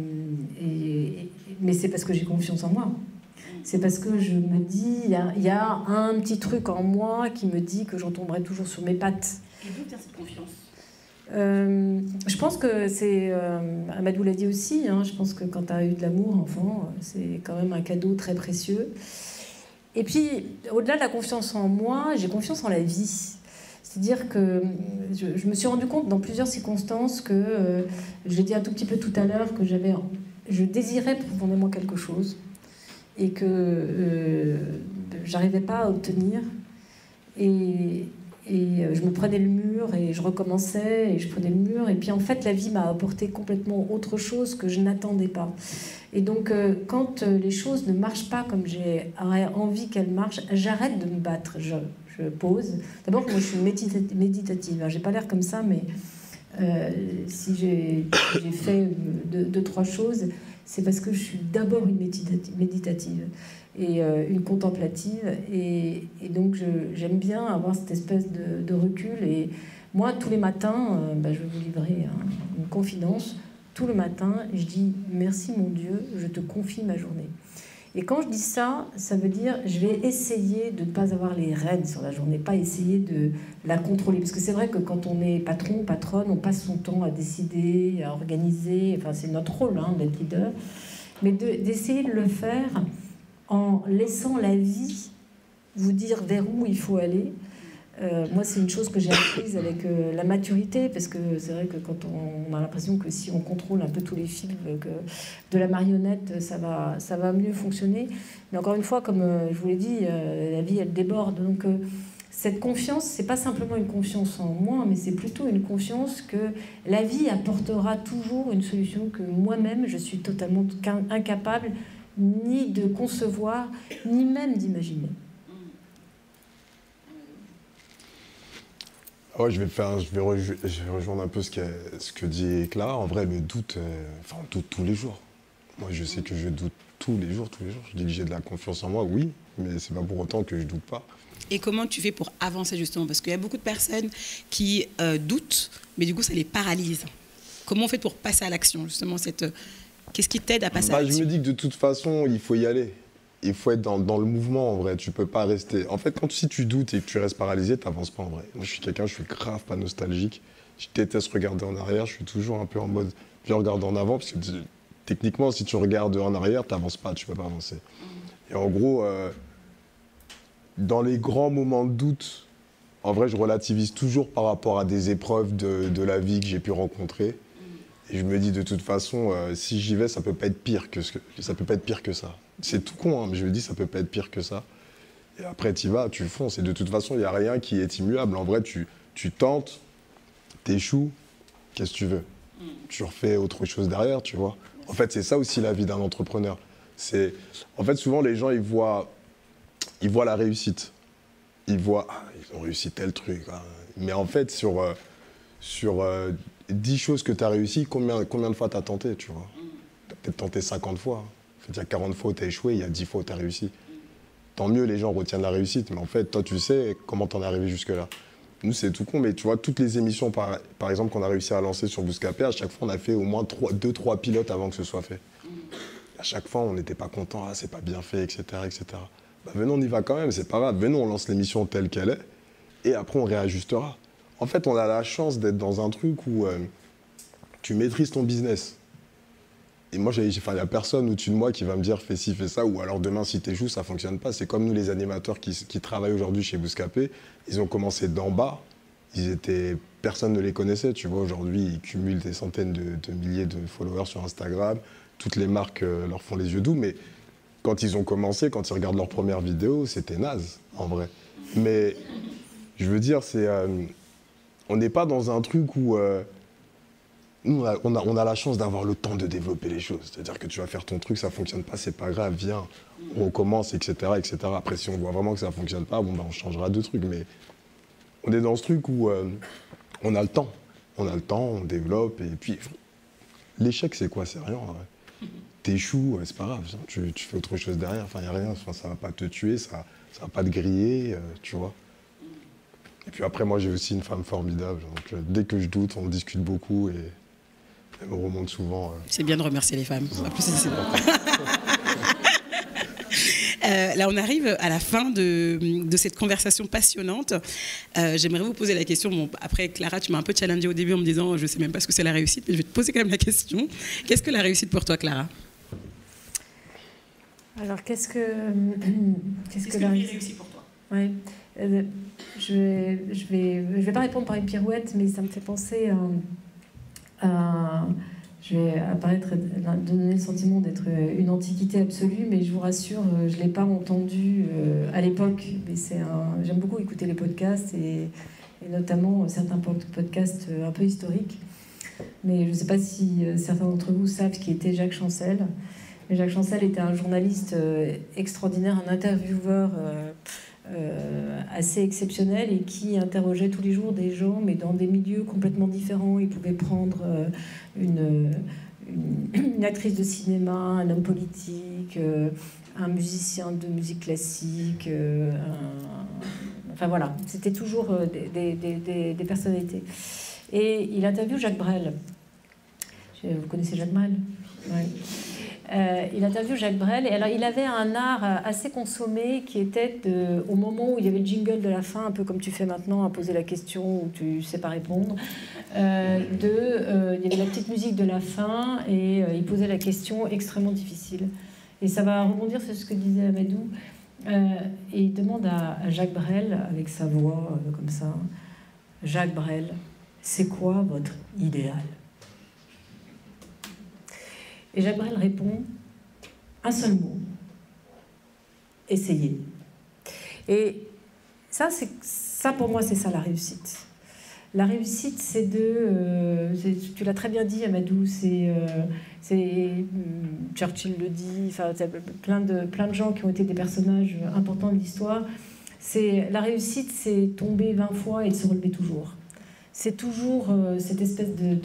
mais c'est parce que j'ai confiance en moi. C'est parce que je me dis, il y, a un petit truc en moi qui me dit que j'en tomberai toujours sur mes pattes. Et d'où vient cette confiance? Je pense que c'est. Amadou l'a dit aussi, hein, je pense que quand tu as eu de l'amour, enfant, c'est quand même un cadeau très précieux. Et puis, au-delà de la confiance en moi, j'ai confiance en la vie. C'est-à-dire que je, me suis rendu compte dans plusieurs circonstances que, euh, je l'ai dit un tout petit peu tout à l'heure, que j'avais, je désirais profondément quelque chose et que euh, j'arrivais pas à obtenir. Et, et je me prenais le mur et je recommençais et je prenais le mur. Et puis en fait, la vie m'a apporté complètement autre chose que je n'attendais pas. Et donc, euh, quand euh, les choses ne marchent pas comme j'ai envie qu'elles marchent, j'arrête de me battre. Je, pose. D'abord, moi, je suis méditative. J'ai pas l'air comme ça, mais euh, si j'ai fait deux, trois choses, c'est parce que je suis d'abord une méditative et une contemplative. Et, donc, j'aime bien avoir cette espèce de, recul. Et moi, tous les matins, bah, je vais vous livrer une confidence tout le matin, je dis merci mon Dieu, je te confie ma journée. Et quand je dis ça, ça veut dire je vais essayer de ne pas avoir les rênes sur la journée, pas essayer de la contrôler. Parce que c'est vrai que quand on est patron, patronne, on passe son temps à décider, à organiser, enfin c'est notre rôle hein, d'être leader, mais d'essayer de, le faire en laissant la vie vous dire vers où il faut aller. Euh, moi, c'est une chose que j'ai apprise avec euh, la maturité, parce que c'est vrai que quand on, a l'impression que si on contrôle un peu tous les fils de la marionnette, ça va, ça va mieux fonctionner. Mais encore une fois, comme euh, je vous l'ai dit, la vie, elle déborde. Donc, cette confiance, c'est pas simplement une confiance en moi, mais c'est plutôt une confiance que la vie apportera toujours une solution que moi-même, je suis totalement incapable ni de concevoir, ni même d'imaginer. je vais, faire, je, vais rejoindre un peu ce, ce, que dit Clara. En vrai, le doute, euh, enfin, on doute tous les jours. Moi, je sais que je doute tous les jours, tous les jours. Je dis que j'ai de la confiance en moi, oui, mais c'est pas pour autant que je doute pas. Et comment tu fais pour avancer justement? Parce qu'il y a beaucoup de personnes qui euh, doutent, mais du coup, ça les paralyse. Comment on fait pour passer à l'action justement cette... Qu'est-ce qui t'aide à passer à bah, l'action Je me dis que de toute façon, il faut y aller il faut être dans, le mouvement en vrai. Tu peux pas rester. En fait, quand si tu doutes et que tu restes paralysé, tu n'avances pas en vrai. Moi, je suis quelqu'un, je suis grave pas nostalgique. Je déteste regarder en arrière. Je suis toujours un peu en mode viens regarder en avant parce que techniquement, si tu regardes en arrière, tu n'avances pas, tu peux pas avancer. Et en gros, euh, dans les grands moments de doute, en vrai, je relativise toujours par rapport à des épreuves de, la vie que j'ai pu rencontrer. Et je me dis de toute façon, euh, si j'y vais, ça peut pas être pire que ça peut pas être pire que ça. C'est tout con, hein, mais je me dis, ça peut pas être pire que ça. Et après, tu vas, tu fonces. Et de toute façon, il n'y a rien qui est immuable. En vrai, tu, tu tentes, t'échoues, qu'est-ce que tu veux? Mm. Tu refais autre chose derrière, tu vois? En fait, c'est ça aussi la vie d'un entrepreneur. C'est, en fait, souvent les gens ils voient, ils voient la réussite. Ils voient, ah, ils ont réussi tel truc. Hein. Mais en fait, sur, euh, sur 10 euh, choses que tu as réussi, combien, combien de fois tu as tenté, tu vois. Tu as peut-être tenté 50 fois. Il y a 40 fois où tu as échoué, il y a 10 fois où tu as réussi. Tant mieux, les gens retiennent la réussite, mais en fait, toi, tu sais comment t'en es arrivé jusque-là. Nous, c'est tout con, mais tu vois, toutes les émissions, par, par exemple, qu'on a réussi à lancer sur Bouscapé, à chaque fois, on a fait au moins 2-3 pilotes avant que ce soit fait. À chaque fois, on n'était pas content, ah, c'est pas bien fait, etc. etc. Bah, venons, on y va quand même, c'est pas grave. Venons, on lance l'émission telle qu'elle est, et après, on réajustera. En fait, on a la chance d'être dans un truc où euh, tu maîtrises ton business. Et moi, il n'y a personne au-dessus de moi qui va me dire fais ci, fais ça, ou alors demain, si tu échoues, ça ne fonctionne pas. C'est comme nous, les animateurs qui, travaillent aujourd'hui chez Bouscapé. Ils ont commencé d'en bas. Ils étaient, personne ne les connaissait. Tu vois, aujourd'hui, ils cumulent des centaines de, milliers de followers sur Instagram. Toutes les marques euh, leur font les yeux doux. Mais quand ils ont commencé, quand ils regardent leurs premières vidéos, c'était naze, en vrai. Mais je veux dire, c'est. Euh, on n'est pas dans un truc où. Euh, nous, on a, la chance d'avoir le temps de développer les choses. C'est-à-dire que tu vas faire ton truc, ça fonctionne pas, c'est pas grave, viens, on recommence, etc., etc. Après, si on voit vraiment que ça fonctionne pas, bon, ben, on changera de truc. Mais on est dans ce truc où euh, on a le temps. On a le temps, on développe, et puis l'échec, c'est quoi? C'est rien. Ouais. T'échoues, c'est pas grave, tu, fais autre chose derrière, enfin, il a rien, enfin, ça va pas te tuer, ça, ça va pas te griller, euh, tu vois. Et puis après, moi, j'ai aussi une femme formidable. Donc, euh, dès que je doute, on discute beaucoup et elle me remonte souvent. Euh. C'est bien de remercier les femmes. Euh, là, on arrive à la fin de, cette conversation passionnante. Euh, j'aimerais vous poser la question. Bon, après, Clara, tu m'as un peu challengé au début en me disant je ne sais même pas ce que c'est la réussite, mais je vais te poser quand même la question. Qu'est-ce que la réussite pour toi, Clara? Alors, qu'est-ce que. Qu'est-ce que, la réussite pour toi? Ouais. Je vais, je, vais, je vais pas répondre par une pirouette, mais ça me fait penser à euh, je vais apparaître, donner le sentiment d'être une antiquité absolue, mais je vous rassure, euh, je ne l'ai pas entendu euh, à l'époque. J'aime beaucoup écouter les podcasts et, notamment certains podcasts un peu historiques. Mais je ne sais pas si certains d'entre vous savent qui était Jacques Chancel. Jacques Chancel était un journaliste extraordinaire, un intervieweur euh, assez exceptionnel et qui interrogeait tous les jours des gens, mais dans des milieux complètement différents. Il pouvait prendre euh, une, actrice de cinéma, un homme politique, euh, un musicien de musique classique. Enfin voilà, c'était toujours des, personnalités. Et il interviewe Jacques Brel. Vous connaissez Jacques Brel? Euh, il interviewe Jacques Brel. Et alors, il avait un art euh, assez consommé qui était au moment où il y avait le jingle de la fin, un peu comme tu fais maintenant, à poser la question où tu ne sais pas répondre. Euh, il y avait la petite musique de la fin et il posait la question extrêmement difficile. Et ça va rebondir sur ce que disait Amadou. et il demande à, Jacques Brel, avec sa voix comme ça, Jacques Brel, c'est quoi votre idéal? Et Jacques Brel répond, un seul mot, essayez. Et ça, ça pour moi, c'est ça la réussite. La réussite, c'est de. Euh, tu l'as très bien dit, Amadou, c'est. Euh, hmm, Churchill le dit, enfin, plein de, plein de gens qui ont été des personnages importants de l'histoire. La réussite, c'est tomber 20 fois et de se relever toujours. C'est toujours euh, cette espèce de,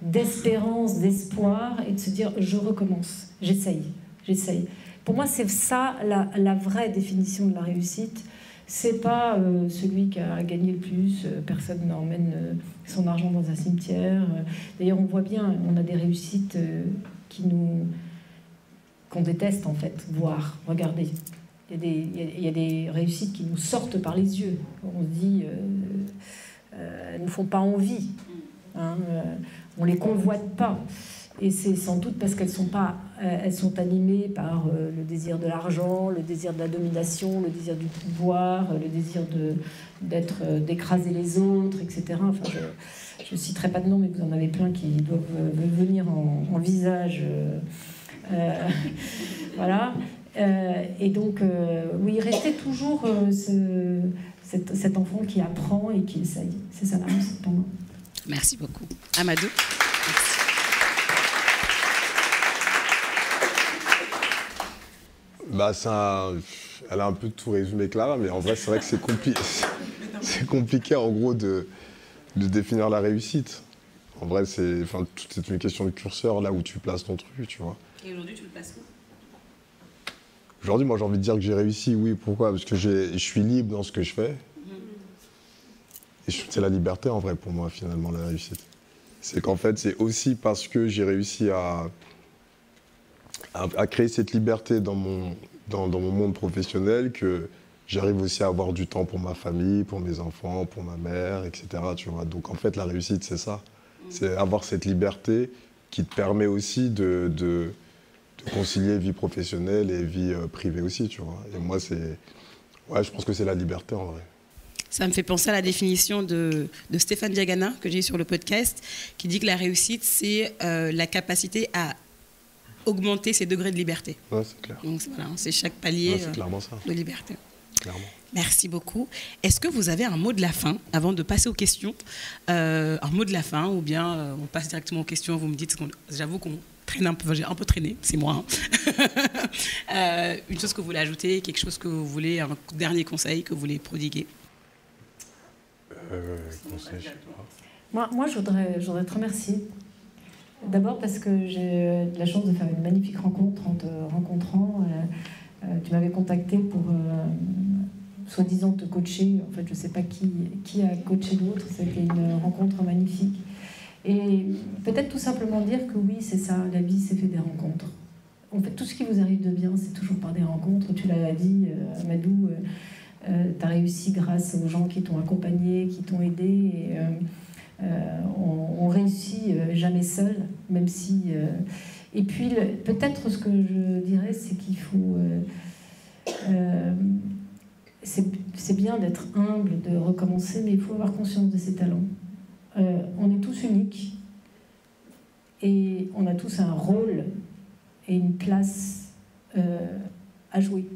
d'espérance, d'espoir et de se dire je recommence, j'essaye, j'essaye. Pour moi, c'est ça la, vraie définition de la réussite c'est pas euh, celui qui a gagné le plus, euh, personne n'emmène son argent dans un cimetière. D'ailleurs, on voit bien, on a des réussites qu'on déteste en fait, voir, regarder. Il y, a, des, réussites qui nous sortent par les yeux. On se dit, elles ne font pas envie. Hein, on les convoite pas. Et c'est sans doute parce qu'elles sont pas, euh, elles sont animées par euh, le désir de l'argent, le désir de la domination, le désir du pouvoir, le désir de d'être, euh, d'écraser les autres, etc. Enfin, je ne citerai pas de nom, mais vous en avez plein qui doivent venir en, visage. voilà. et donc, oui, rester toujours ce, cet, cet, enfant qui apprend et qui essaye. C'est ça la réussite pour moi. Merci beaucoup. Amadou. Bah, ça, elle a un peu tout résumé Clara, mais en vrai, c'est vrai que c'est compliqué. c'est compliqué, en gros, de, de, définir la réussite. En vrai, c'est, enfin, c'est une question de curseur, là où tu places ton truc, tu vois. Et aujourd'hui, tu le places où? Aujourd'hui, moi, j'ai envie de dire que j'ai réussi, oui. Pourquoi? Parce que je suis libre dans ce que je fais. C'est la liberté, en vrai, pour moi, finalement, la réussite. C'est qu'en fait, c'est aussi parce que j'ai réussi à à, créer cette liberté dans mon, dans, mon monde professionnel que j'arrive aussi à avoir du temps pour ma famille, pour mes enfants, pour ma mère, etc. Tu vois. Donc en fait, la réussite, c'est ça. C'est avoir cette liberté qui te permet aussi de, concilier vie professionnelle et vie euh, privée aussi, tu vois. Et moi, c'est... Ouais, je pense que c'est la liberté en vrai. Ça me fait penser à la définition de, de Stéphane Diagana que j'ai sur le podcast, qui dit que la réussite, c'est euh, la capacité à augmenter ses degrés de liberté. Ouais, c'est clair. Donc voilà, c'est chaque palier euh, de liberté. Clairement. Merci beaucoup. Est-ce que vous avez un mot de la fin avant de passer aux questions? Euh, Un mot de la fin ou bien on passe directement aux questions Vous me dites, j'avoue qu'on traîne un peu, j'ai un peu traîné, c'est moi. Hein. une chose que vous voulez ajouter, quelque chose que vous voulez, un dernier conseil que vous voulez prodiguer? Conseil, je sais pas. Moi, moi je, voudrais, je voudrais te remercier D'abord parce que j'ai eu la chance de faire une magnifique rencontre en te rencontrant. Euh, euh, tu m'avais contacté pour euh, soi-disant te coacher. En fait, je ne sais pas qui, qui a coaché l'autre. C'était une rencontre magnifique. Et peut-être tout simplement dire que oui, c'est ça, la vie, c'est fait des rencontres. En fait, tout ce qui vous arrive de bien, c'est toujours par des rencontres. Tu l'as dit, Amadou, tu as réussi grâce aux gens qui t'ont accompagné, qui t'ont aidé. Euh, on, réussit euh, jamais seul, même si. Euh, et puis, peut-être ce que je dirais, c'est qu'il faut. c'est bien d'être humble, de recommencer, mais il faut avoir conscience de ses talents. On est tous uniques et on a tous un rôle et une place à jouer.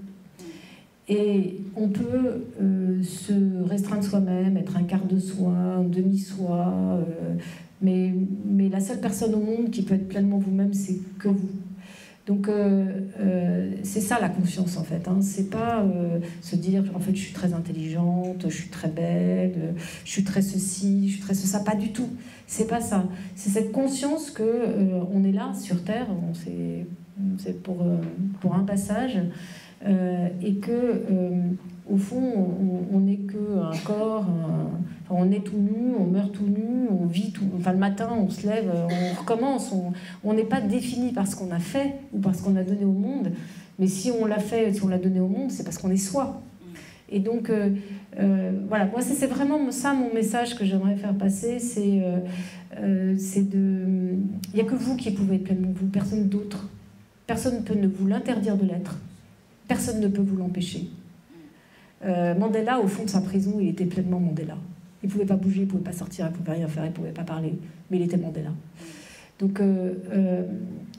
Et on peut euh, se restreindre soi-même, être un quart de soi, un demi-soi, euh, mais la seule personne au monde qui peut être pleinement vous-même, c'est que vous. Donc euh, c'est ça la confiance en fait. Hein. C'est pas se dire en fait je suis très intelligente, je suis très belle, je suis très ceci, je suis très ça. Pas du tout. C'est pas ça. C'est cette conscience que on est là sur Terre. C'est pour, pour un passage. Euh, et que euh, au fond, on n'est qu'un corps, on est tout nu, on meurt tout nu, on vit tout. Enfin, le matin, on se lève, on recommence. On n'est pas défini par ce qu'on a fait ou par ce qu'on a donné au monde, mais si on l'a fait, si on l'a donné au monde, c'est parce qu'on est soi. Et donc, euh, voilà, moi, c'est vraiment ça mon message que j'aimerais faire passer c'est c'est de. Il n'y a que vous qui pouvez être pleinement vous, personne d'autre. Personne ne peut ne vous l'interdire de l'être personne ne peut vous l'empêcher. Euh, Mandela, au fond de sa prison, il était pleinement Mandela. Il ne pouvait pas bouger, il ne pouvait pas sortir, il ne pouvait rien faire, il ne pouvait pas parler, mais il était Mandela. Donc, euh, euh,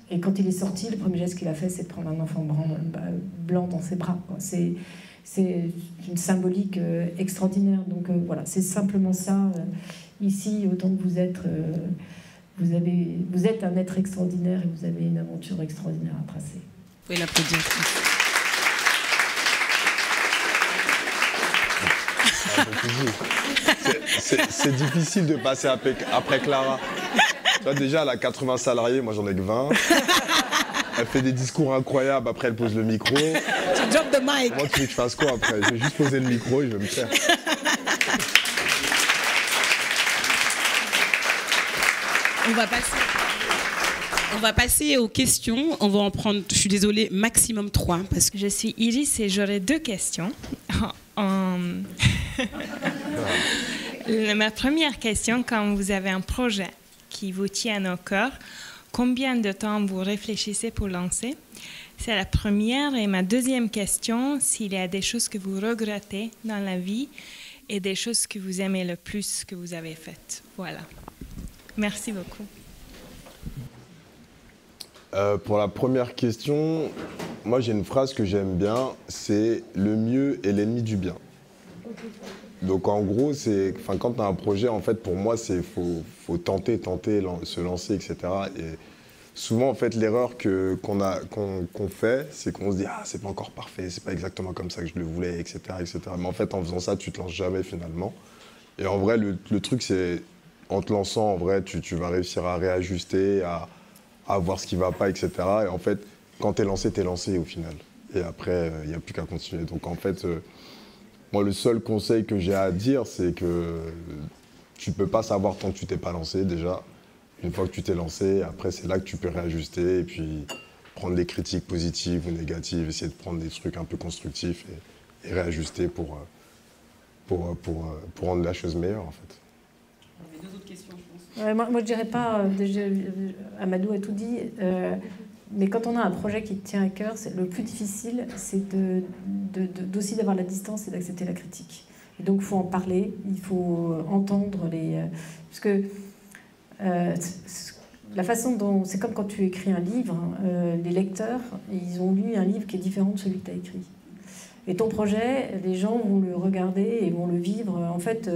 et quand il est sorti, le premier geste qu'il a fait, c'est de prendre un enfant blanc, dans ses bras. C'est, une symbolique extraordinaire. Donc voilà, c'est simplement ça. Ici, autant que vous êtes, vous, êtes un être extraordinaire et vous avez une aventure extraordinaire à tracer. Vous pouvez l'applaudir. C'est difficile de passer après, Clara. déjà, elle a 80 salariés, moi j'en ai que 20. Elle fait des discours incroyables, après elle pose le micro. Tu drop the mic. Moi, tu veux que je fasse quoi après? Je vais juste poser le micro et je vais me faire. On va passer. On va passer aux questions. On va en prendre, je suis désolée, maximum trois. Parce que... Je suis Iris et j'aurai deux questions. Ma première question, quand vous avez un projet qui vous tient au cœur, combien de temps vous réfléchissez pour lancer? C'est la première. Et ma deuxième question, s'il y a des choses que vous regrettez dans la vie et des choses que vous aimez le plus que vous avez faites. Voilà. Merci beaucoup. Euh, pour la première question, moi j'ai une phrase que j'aime bien, c'est le mieux est l'ennemi du bien. Donc en gros, enfin, quand tu as un projet, en fait, pour moi, c'est faut, faut tenter, tenter, se lancer, etc. Et souvent, en fait, l'erreur qu'on, a, qu'on, fait, c'est qu'on se dit, ah, c'est pas encore parfait, c'est pas exactement comme ça que je le voulais, etc., etc. Mais en fait, en faisant ça, tu te lances jamais finalement. Et en vrai, le, le truc, c'est, en te lançant, en vrai, tu, tu vas réussir à réajuster, à, à, voir ce qui va pas, etc. Et en fait, quand tu es lancé, tu es lancé au final. Et après, il n'y a plus qu'à continuer. Donc en fait, euh, moi, le seul conseil que j'ai à dire, c'est que tu ne peux pas savoir tant que tu t'es pas lancé déjà. Une fois que tu t'es lancé, après, c'est là que tu peux réajuster et puis prendre les critiques positives ou négatives, essayer de prendre des trucs un peu constructifs et, réajuster pour, euh, pour, euh, pour, euh, pour, rendre la chose meilleure, en fait. On avait deux autres questions, je pense. moi, je ne dirais pas, déjà, Amadou a tout dit, mais quand on a un projet qui tient à cœur, le plus difficile, c'est de, d'aussi d'avoir la distance et d'accepter la critique. Donc, il faut en parler, il faut entendre les. Euh, parce que euh, la façon dont. C'est comme quand tu écris un livre, hein, euh, les lecteurs, ils ont lu un livre qui est différent de celui que tu as écrit. Et ton projet, les gens vont le regarder et vont le vivre. En fait,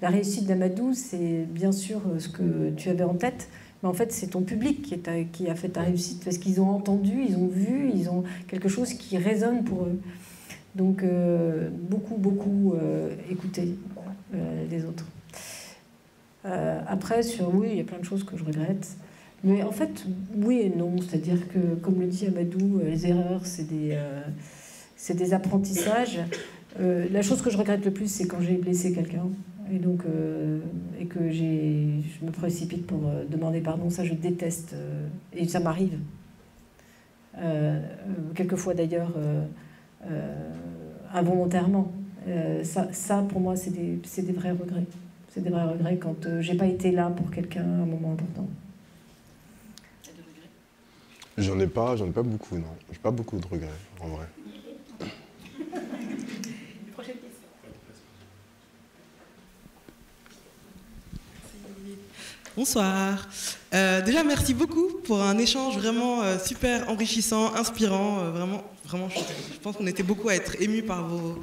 la réussite d'Amadou, c'est bien sûr ce que tu avais en tête, mais en fait, c'est ton public qui, est qui, a fait ta réussite parce qu'ils ont entendu, ils ont vu, ils ont quelque chose qui résonne pour eux. Donc, euh, beaucoup, beaucoup euh, écouter euh, les autres. après, sur oui, il y a plein de choses que je regrette. Mais en fait, oui et non. C'est-à-dire que, comme le dit Amadou, les erreurs, c'est des, des apprentissages. la chose que je regrette le plus, c'est quand j'ai blessé quelqu'un et donc euh, et que j'ai, je me précipite pour euh, demander pardon. Ça, je déteste euh, et ça m'arrive. quelquefois d'ailleurs involontairement. ça, ça, pour moi, c'est des, c'est des vrais regrets. C'est des vrais regrets quand j'ai pas été là pour quelqu'un à un moment important. J'en ai pas, j'en ai pas beaucoup, non. J'ai pas beaucoup de regrets, en vrai. Bonsoir. Euh, déjà, merci beaucoup pour un échange vraiment euh, super enrichissant, inspirant. Euh, vraiment, vraiment, je, pense qu'on était beaucoup à être émus par vos,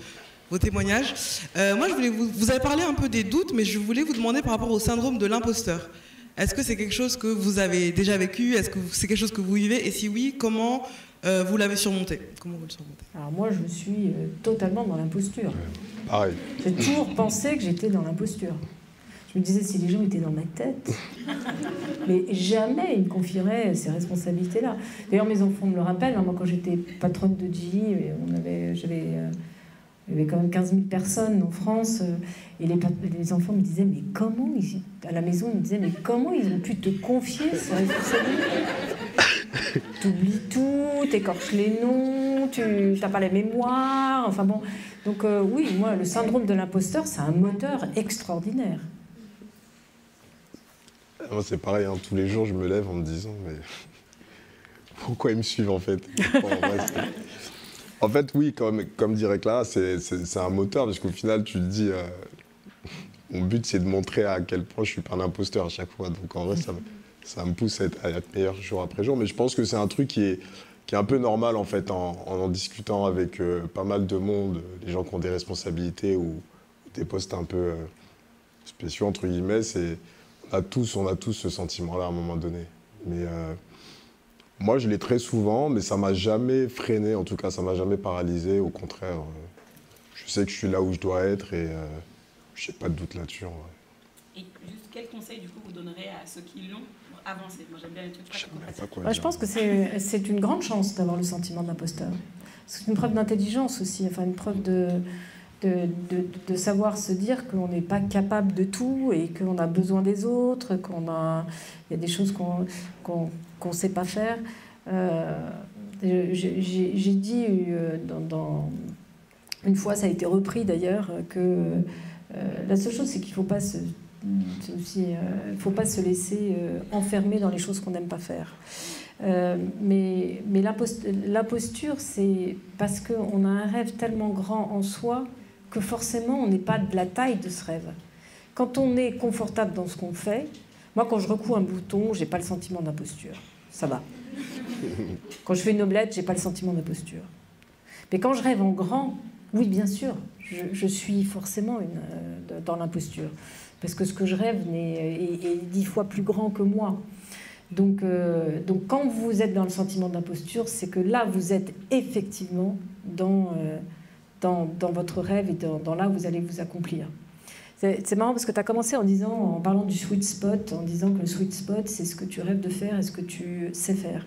vos témoignages. moi, je voulais vous, vous avez parlé un peu des doutes, mais je voulais vous demander par rapport au syndrome de l'imposteur. Est-ce que c'est quelque chose que vous avez déjà vécu? Est-ce que c'est quelque chose que vous vivez? Et si oui, comment vous l'avez surmonté? Comment vous le surmontez? Alors moi, je suis totalement dans l'imposture. Pareil. J'ai toujours pensé que j'étais dans l'imposture. Je me disais si les gens étaient dans ma tête. Mais jamais ils me confieraient ces responsabilités-là. D'ailleurs, mes enfants me le rappellent. Hein, moi, quand j'étais patronne de GE, on avait, j'avais, euh, il y avait quand même 15 000 personnes en France. Euh, et les, enfants me disaient, mais comment, à la maison, ils me disaient, mais comment ils ont pu te confier ces responsabilités? Tu oublies tout, tu écorches les noms, tu n'as pas la mémoire. Enfin bon. Donc, euh, oui, moi, le syndrome de l'imposteur, c'est un moteur extraordinaire. Moi, c'est pareil, hein. tous les jours, je me lève en me disant, mais pourquoi ils me suivent en fait? En fait, oui, comme, comme dirait Clara, c'est un moteur, parce qu'au final, tu te dis, euh, mon but, c'est de montrer à quel point je suis pas un imposteur à chaque fois. Donc en vrai, ça, ça me pousse à être, meilleur jour après jour. Mais je pense que c'est un truc qui est, qui est un peu normal, en fait, en en, discutant avec euh, pas mal de monde, les gens qui ont des responsabilités ou, des postes un peu euh, spéciaux, entre guillemets. A tous, on a tous ce sentiment-là à un moment donné. Mais moi, je l'ai très souvent, mais ça m'a jamais freiné, en tout cas, ça m'a jamais paralysé. Au contraire, euh, je sais que je suis là où je dois être et euh, je n'ai pas de doute là-dessus. Et juste quel conseil, du coup, vous donnerez à ceux qui l'ont pour avancer Moi, j'aime bien les trucs je, je pense que c'est une grande chance d'avoir le sentiment d'imposteur. C'est une preuve d'intelligence aussi, enfin une preuve de, de, savoir se dire qu'on n'est pas capable de tout et qu'on a besoin des autres, qu'on a, il y a des choses qu'on qu'on ne sait pas faire. Euh, j'ai dit euh, une fois, ça a été repris d'ailleurs, que euh, la seule chose c'est qu'il ne faut pas se faut pas se laisser enfermer dans les choses qu'on n'aime pas faire. mais mais l'imposture, c'est parce qu'on a un rêve tellement grand en soi que forcément on n'est pas de la taille de ce rêve. Quand on est confortable dans ce qu'on fait, moi quand je recoue un bouton, j'ai pas le sentiment d'imposture ça va. Quand je fais une omelette, j'ai pas le sentiment d'imposture. Mais quand je rêve en grand, oui, bien sûr, je, suis forcément une, euh, dans l'imposture. Parce que ce que je rêve est, dix fois plus grand que moi. Donc, euh, donc quand vous êtes dans le sentiment d'imposture, c'est que là, vous êtes effectivement dans, euh, dans, votre rêve et dans, là où vous allez vous accomplir. C'est marrant parce que tu as commencé en disant, en parlant du sweet spot, en disant que le sweet spot, c'est ce que tu rêves de faire et ce que tu sais faire.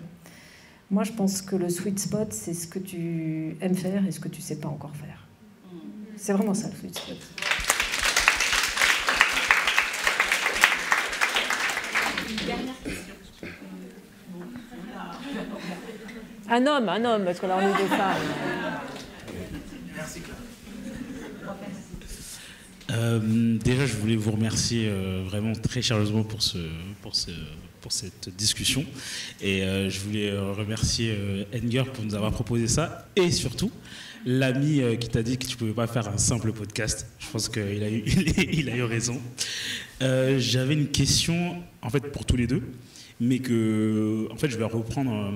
Moi, je pense que le sweet spot, c'est ce que tu aimes faire et ce que tu sais pas encore faire. C'est vraiment ça, le sweet spot. Un homme, un homme, parce que là on est des femmes. Merci Claire. Euh, déjà, je voulais vous remercier euh, vraiment très chaleureusement pour, ce, pour, ce, pour cette discussion. Et euh, je voulais remercier Edgar pour nous avoir proposé ça. Et surtout, l'ami qui t'a dit que tu ne pouvais pas faire un simple podcast. Je pense qu'il a, eu, il a eu raison. J'avais une question, en fait, pour tous les deux mais que, en fait, je vais reprendre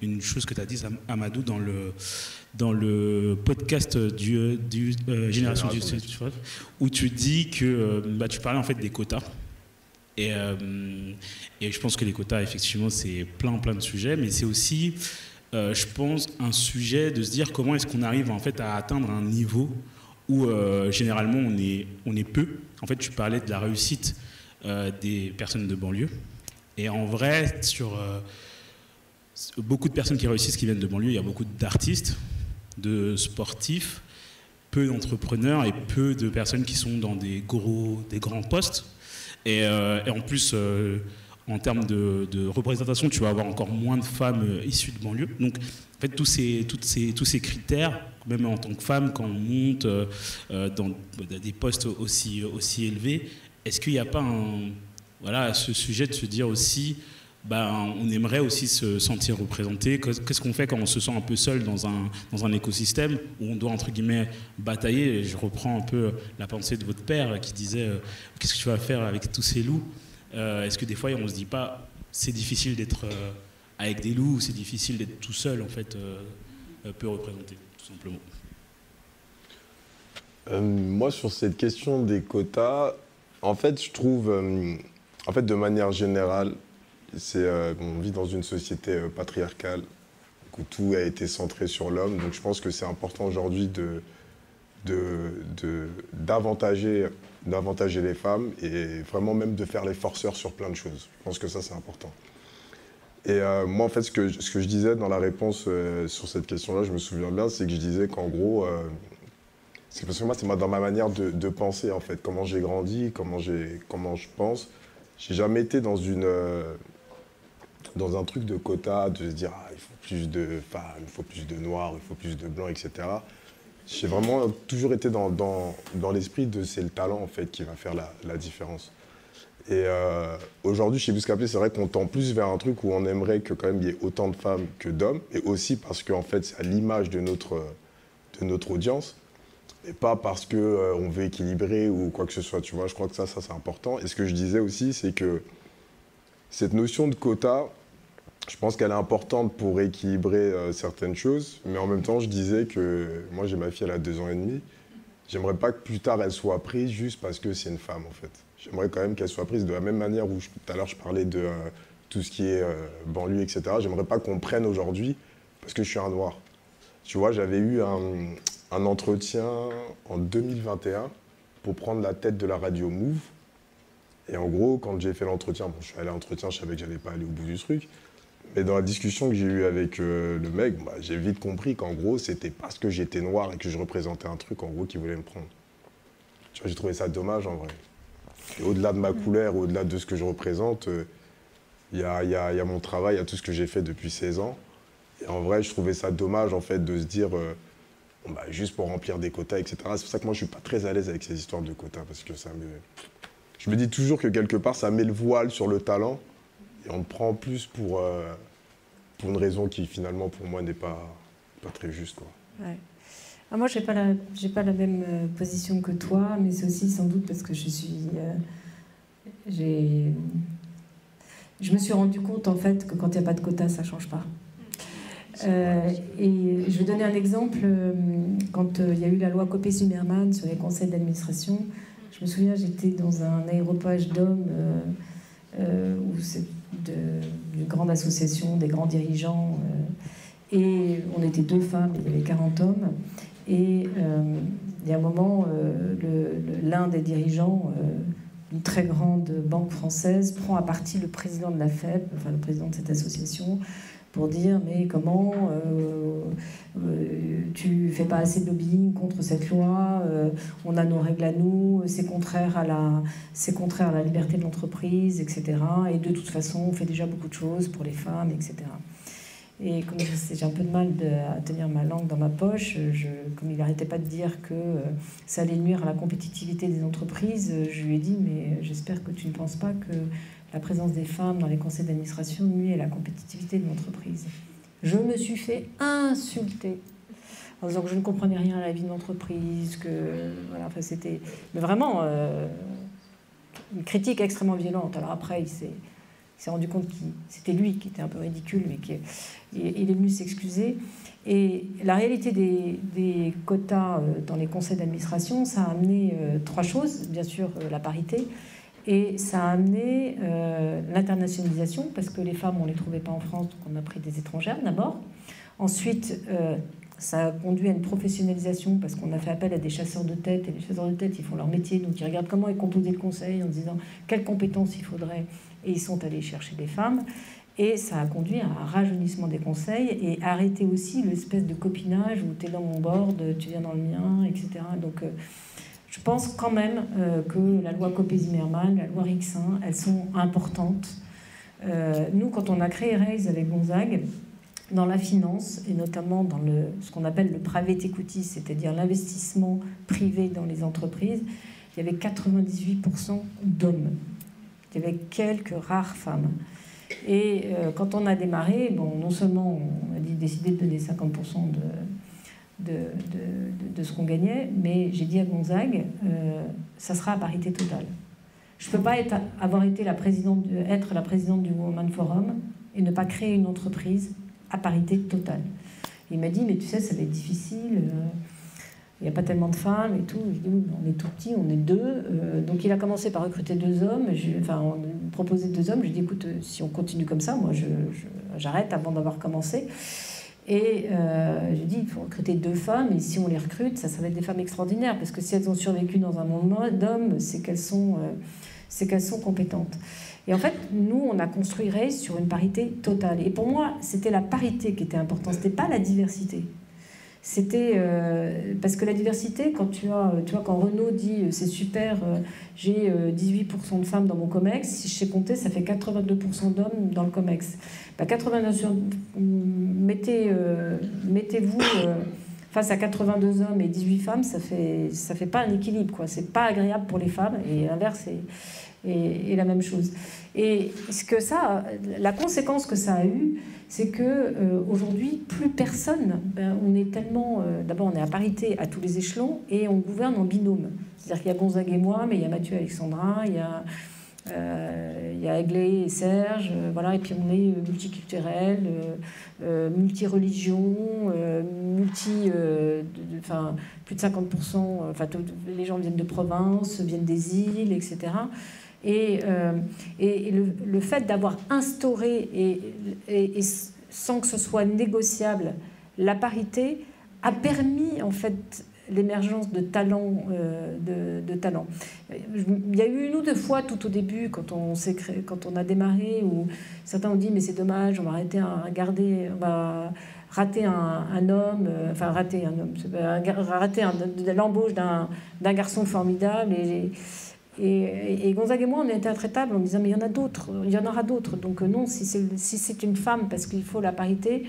une chose que tu as dit, Amadou, dans le, dans le podcast du, du euh, Génération du Sud, où tu dis que euh, bah, tu parlais en fait des quotas. Et, euh, et, je pense que les quotas, effectivement, c'est plein, plein de sujets, mais c'est aussi, je pense, un sujet de se dire comment est-ce qu'on arrive en fait à atteindre un niveau où généralement on est, on est peu. En fait, tu parlais de la réussite des personnes de banlieue. Et en vrai, sur beaucoup de personnes qui réussissent qui viennent de banlieue, il y a beaucoup d'artistes, de sportifs, peu d'entrepreneurs et peu de personnes qui sont dans des gros, des grands postes. Et, euh, en plus, euh, en termes de, représentation, tu vas avoir encore moins de femmes euh, issues de banlieue. Donc, en fait, tous ces, toutes ces, tous ces critères, même en tant que femme, quand on monte dans des postes aussi, aussi élevés, est-ce qu'il n'y a pas un, voilà, ce sujet de se dire aussi, ben, on aimerait aussi se sentir représenté. Qu'est-ce qu'on fait quand on se sent un peu seul dans un, écosystème où on doit, entre guillemets, batailler? Je reprends un peu la pensée de votre père qui disait euh, Qu'est-ce que tu vas faire avec tous ces loups? Euh, Est-ce que des fois, on ne se dit pas c'est difficile d'être euh, avec des loups ou c'est difficile d'être tout seul, en fait, peu représenté, tout simplement? Moi, sur cette question des quotas, en fait, je trouve, en fait, de manière générale, euh, on vit dans une société euh, patriarcale où tout a été centré sur l'homme. Donc je pense que c'est important aujourd'hui de, d'avantager, les femmes et vraiment même de faire les forceurs sur plein de choses. Je pense que ça, c'est important. Et euh, moi, en fait, ce que, ce que je disais dans la réponse sur cette question-là, je me souviens bien, c'est que je disais qu'en gros, c'est parce que moi, c'est dans ma manière de, penser, en fait, comment j'ai grandi, comment, comment je pense. J'ai jamais été dans une, dans un truc de quota, de se dire ah, il faut plus de femmes, il faut plus de noirs, il faut plus de blancs, etc. J'ai vraiment toujours été dans, dans, dans l'esprit de c'est le talent en fait qui va faire la, la différence. Et euh, aujourd'hui, chez Buscapé, c'est vrai qu'on tend plus vers un truc où on aimerait que quand même il y ait autant de femmes que d'hommes, et aussi parce qu'en fait, c'est à l'image de notre, de notre audience, et pas parce qu'on on veut équilibrer ou quoi que ce soit. Tu vois, je crois que ça, ça c'est important. Et ce que je disais aussi, c'est que cette notion de quota, je pense qu'elle est importante pour équilibrer certaines choses, mais en même temps, je disais que moi j'ai ma fille, elle a deux ans et demi. J'aimerais pas que plus tard elle soit prise juste parce que c'est une femme en fait. J'aimerais quand même qu'elle soit prise de la même manière où tout à l'heure je parlais de euh, tout ce qui est euh, banlieue, etc. J'aimerais pas qu'on prenne aujourd'hui parce que je suis un noir. Tu vois, j'avais eu un, entretien en 2021 pour prendre la tête de la radio Move. Et en gros, quand j'ai fait l'entretien, je suis allé à l'entretien, je savais que j'allais pas aller au bout du truc. Mais dans la discussion que j'ai eue avec euh, le mec, bah, j'ai vite compris qu'en gros, c'était parce que j'étais noir et que je représentais un truc, en gros, qui voulait me prendre. J'ai trouvé ça dommage, en vrai. Au-delà de ma mm. couleur, au-delà de ce que je représente, euh, il y, a, mon travail, il y a tout ce que j'ai fait depuis 16 ans. Et en vrai, je trouvais ça dommage, en fait, de se dire, euh, bah, juste pour remplir des quotas, etc. C'est pour ça que moi, je suis pas très à l'aise avec ces histoires de quotas, parce que ça me... Je me dis toujours que quelque part, ça met le voile sur le talent. Et on le prend plus pour, euh, pour une raison qui finalement pour moi n'est pas, pas très juste. Quoi. Ah, moi, je n'ai pas, la, pas la même euh, position que toi, mais c'est aussi sans doute parce que je suis. Euh, j'ai, je me suis rendu compte en fait que quand il n'y a pas de quota, ça ne change pas. et je vais donner un exemple. Quand il y a eu la loi Copé-Zimmermann sur les conseils d'administration, je me souviens, j'étais dans un aéropage d'hommes où c'est d'une grande association, des grands dirigeants. Euh, et on était deux femmes, il y avait 40 hommes. Et euh, il y a un moment, euh, l'un des dirigeants d'une très grande banque française prend à partie le président de la FEB, enfin le président de cette association, pour dire mais comment euh, euh, tu fais pas assez de lobbying contre cette loi, euh, on a nos règles à nous, c'est contraire à la c'est contraire à la liberté de l'entreprise, etc. Et de toute façon, on fait déjà beaucoup de choses pour les femmes, etc. Et comme j'ai un peu de mal à tenir ma langue dans ma poche, je, comme il n'arrêtait pas de dire que ça allait nuire à la compétitivité des entreprises, je lui ai dit mais j'espère que tu ne penses pas que la présence des femmes dans les conseils d'administration nuit à la compétitivité de l'entreprise. Je me suis fait insulter en disant que je ne comprenais rien à la vie de l'entreprise, que voilà, enfin c'était, mais vraiment euh, une critique extrêmement violente. Alors après, il s'est, rendu compte que c'était lui qui était un peu ridicule, mais qui, il est venu s'excuser. Et la réalité des, quotas euh, dans les conseils d'administration, ça a amené euh, trois choses. Bien sûr, la parité, et ça a amené euh, l'internationalisation, parce que les femmes, on ne les trouvait pas en France, donc on a pris des étrangères d'abord. Ensuite, euh, ça a conduit à une professionnalisation, parce qu'on a fait appel à des chasseurs de tête, et les chasseurs de tête, ils font leur métier, donc ils regardent comment est composé le conseil, en disant quelles compétences il faudrait, et ils sont allés chercher des femmes. Et ça a conduit à un rajeunissement des conseils et arrêter aussi l'espèce de copinage où tu es dans mon board, tu viens dans le mien, etc. Donc, euh, je pense quand même euh, que la loi Copé-Zimmermann, la loi Rixin, elles sont importantes. Euh, nous, quand on a créé Raise avec Gonzague, dans la finance, et notamment dans ce qu'on appelle le private equity, c'est-à-dire l'investissement privé dans les entreprises, il y avait 98% d'hommes. Il y avait quelques rares femmes. Et euh, quand on a démarré, bon, non seulement on a décidé de donner 50% de, de, de, de ce qu'on gagnait, mais j'ai dit à Gonzague, euh, ça sera à parité totale. Je ne peux pas être, avoir été la présidente, être la présidente du Women Forum et ne pas créer une entreprise à parité totale. Il m'a dit, mais tu sais, ça va être difficile, euh, il n'y a pas tellement de femmes et tout. Je dis, on est tout petit, on est deux. Euh, donc il a commencé par recruter deux hommes, enfin, on proposait deux hommes. Je dit, écoute, si on continue comme ça, moi, j'arrête avant d'avoir commencé. Et euh, je dis, il faut recruter deux femmes, et si on les recrute, ça, ça va être des femmes extraordinaires, parce que si elles ont survécu dans un monde d'hommes, c'est qu'elles sont, euh, sont compétentes. Et en fait, nous, on a construit sur une parité totale. Et pour moi, c'était la parité qui était importante, c'était pas la diversité. C'était euh, parce que la diversité, quand tu as, tu vois, quand Renault dit euh, c'est super, euh, j'ai 18% de femmes dans mon COMEX, si je sais compter, ça fait 82% d'hommes dans le COMEX. Bah, 82, mettez, mettez-vous face à 82 hommes et 18 femmes, ça fait, ça fait pas un équilibre, quoi. C'est pas agréable pour les femmes et l'inverse est et, la même chose. Et ce que ça, la conséquence que ça a eu, c'est que euh, aujourd'hui, plus personne. Ben, on est tellement. Euh, d'abord, on est à parité à tous les échelons et on gouverne en binôme. C'est-à-dire qu'il y a Gonzague et moi, mais il y a Mathieu et Alexandra, il y a. Euh, il y a Aiglé et Serge, voilà, et puis on est multiculturel, multi-religion, multi, enfin plus de 50%, enfin les gens viennent de province, viennent des îles, etc. Et, euh, le, fait d'avoir instauré, et, sans que ce soit négociable, la parité a permis en fait l'émergence de talents. Euh, de, talents. Il y a eu une ou deux fois tout au début, quand on, a démarré, où certains ont dit mais c'est dommage, on va arrêter à garder, on va rater un, homme, euh, enfin rater un homme, rater l'embauche d'un garçon formidable. Et, Gonzague et moi, on était intraitables en disant mais il y en a d'autres, il y en aura d'autres. Donc euh, non, si c'est une femme, parce qu'il faut la parité,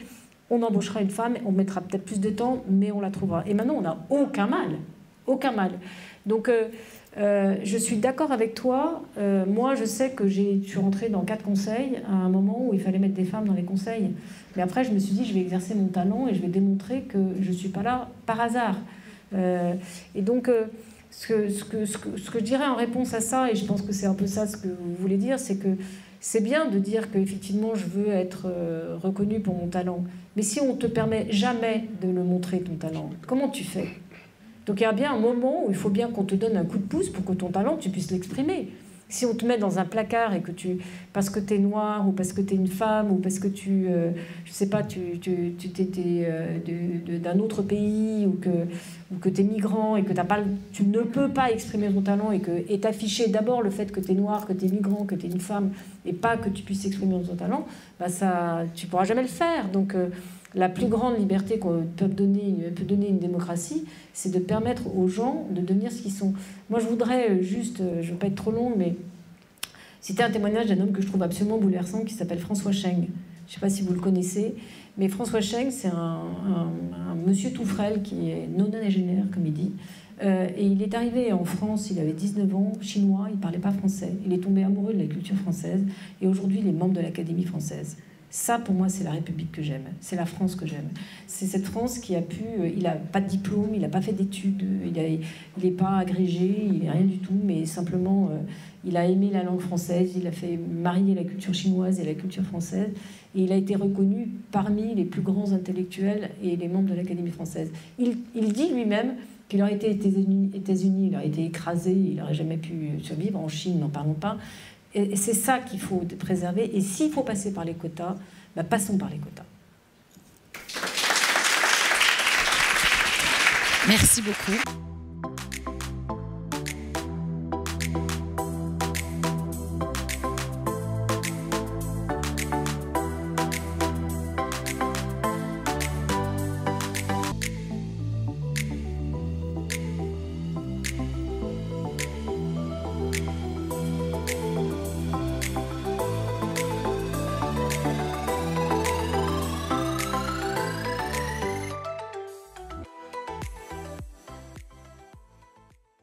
on embauchera une femme, on mettra peut-être plus de temps, mais on la trouvera. Et maintenant, on n'a aucun mal, aucun mal. Donc euh, euh, je suis d'accord avec toi. moi, je sais que je suis rentrée dans quatre conseils à un moment où il fallait mettre des femmes dans les conseils. Mais après, je me suis dit, je vais exercer mon talent et je vais démontrer que je ne suis pas là par hasard. et donc, ce que, ce, que, ce, que, ce que je dirais en réponse à ça, et je pense que c'est un peu ça ce que vous voulez dire, c'est que c'est bien de dire qu'effectivement je veux être euh, reconnu pour mon talent. Mais si on ne te permet jamais de le montrer, ton talent, comment tu fais? Donc il y a bien un moment où il faut bien qu'on te donne un coup de pouce pour que ton talent, tu puisses l'exprimer. Si on te met dans un placard et que tu, parce que tu es noir ou parce que tu es une femme ou parce que tu, euh, sais pas, tu, tu, tu euh, d'un autre pays ou que, ou tu es migrant et que as pas, tu ne peux pas exprimer ton talent et que est affiché d'abord le fait que tu es noir, que tu es migrant, que tu es une femme et pas que tu puisses exprimer ton talent, bah ça, tu pourras jamais le faire. Donc euh, la plus grande liberté qu'on peut donner, peut donner une démocratie, c'est de permettre aux gens de devenir ce qu'ils sont. Moi, je voudrais euh, juste, euh, je ne veux pas être trop longue, mais citer un témoignage d'un homme que je trouve absolument bouleversant qui s'appelle François Cheng. Je ne sais pas si vous le connaissez, mais François Cheng, c'est un, monsieur tout frêle qui est non-ingénieur, comme il dit. Euh, et il est arrivé en France, il avait 19 ans, chinois, il ne parlait pas français. Il est tombé amoureux de la culture française et aujourd'hui il est membre de l'Académie française. Ça, pour moi, c'est la République que j'aime. C'est la France que j'aime. C'est cette France qui a pu. Euh, il n'a pas de diplôme, il n'a pas fait d'études, il n'est pas agrégé, il n'est rien du tout, mais simplement, euh, il a aimé la langue française, il a fait marier la culture chinoise et la culture française, et il a été reconnu parmi les plus grands intellectuels et les membres de l'Académie française. Il, il dit lui-même qu'il aurait été États-Unis, il aurait été écrasé, il n'aurait jamais pu survivre. En Chine, n'en parlons pas. Et c'est ça qu'il faut préserver. Et s'il faut passer par les quotas, bah, passons par les quotas. Merci beaucoup.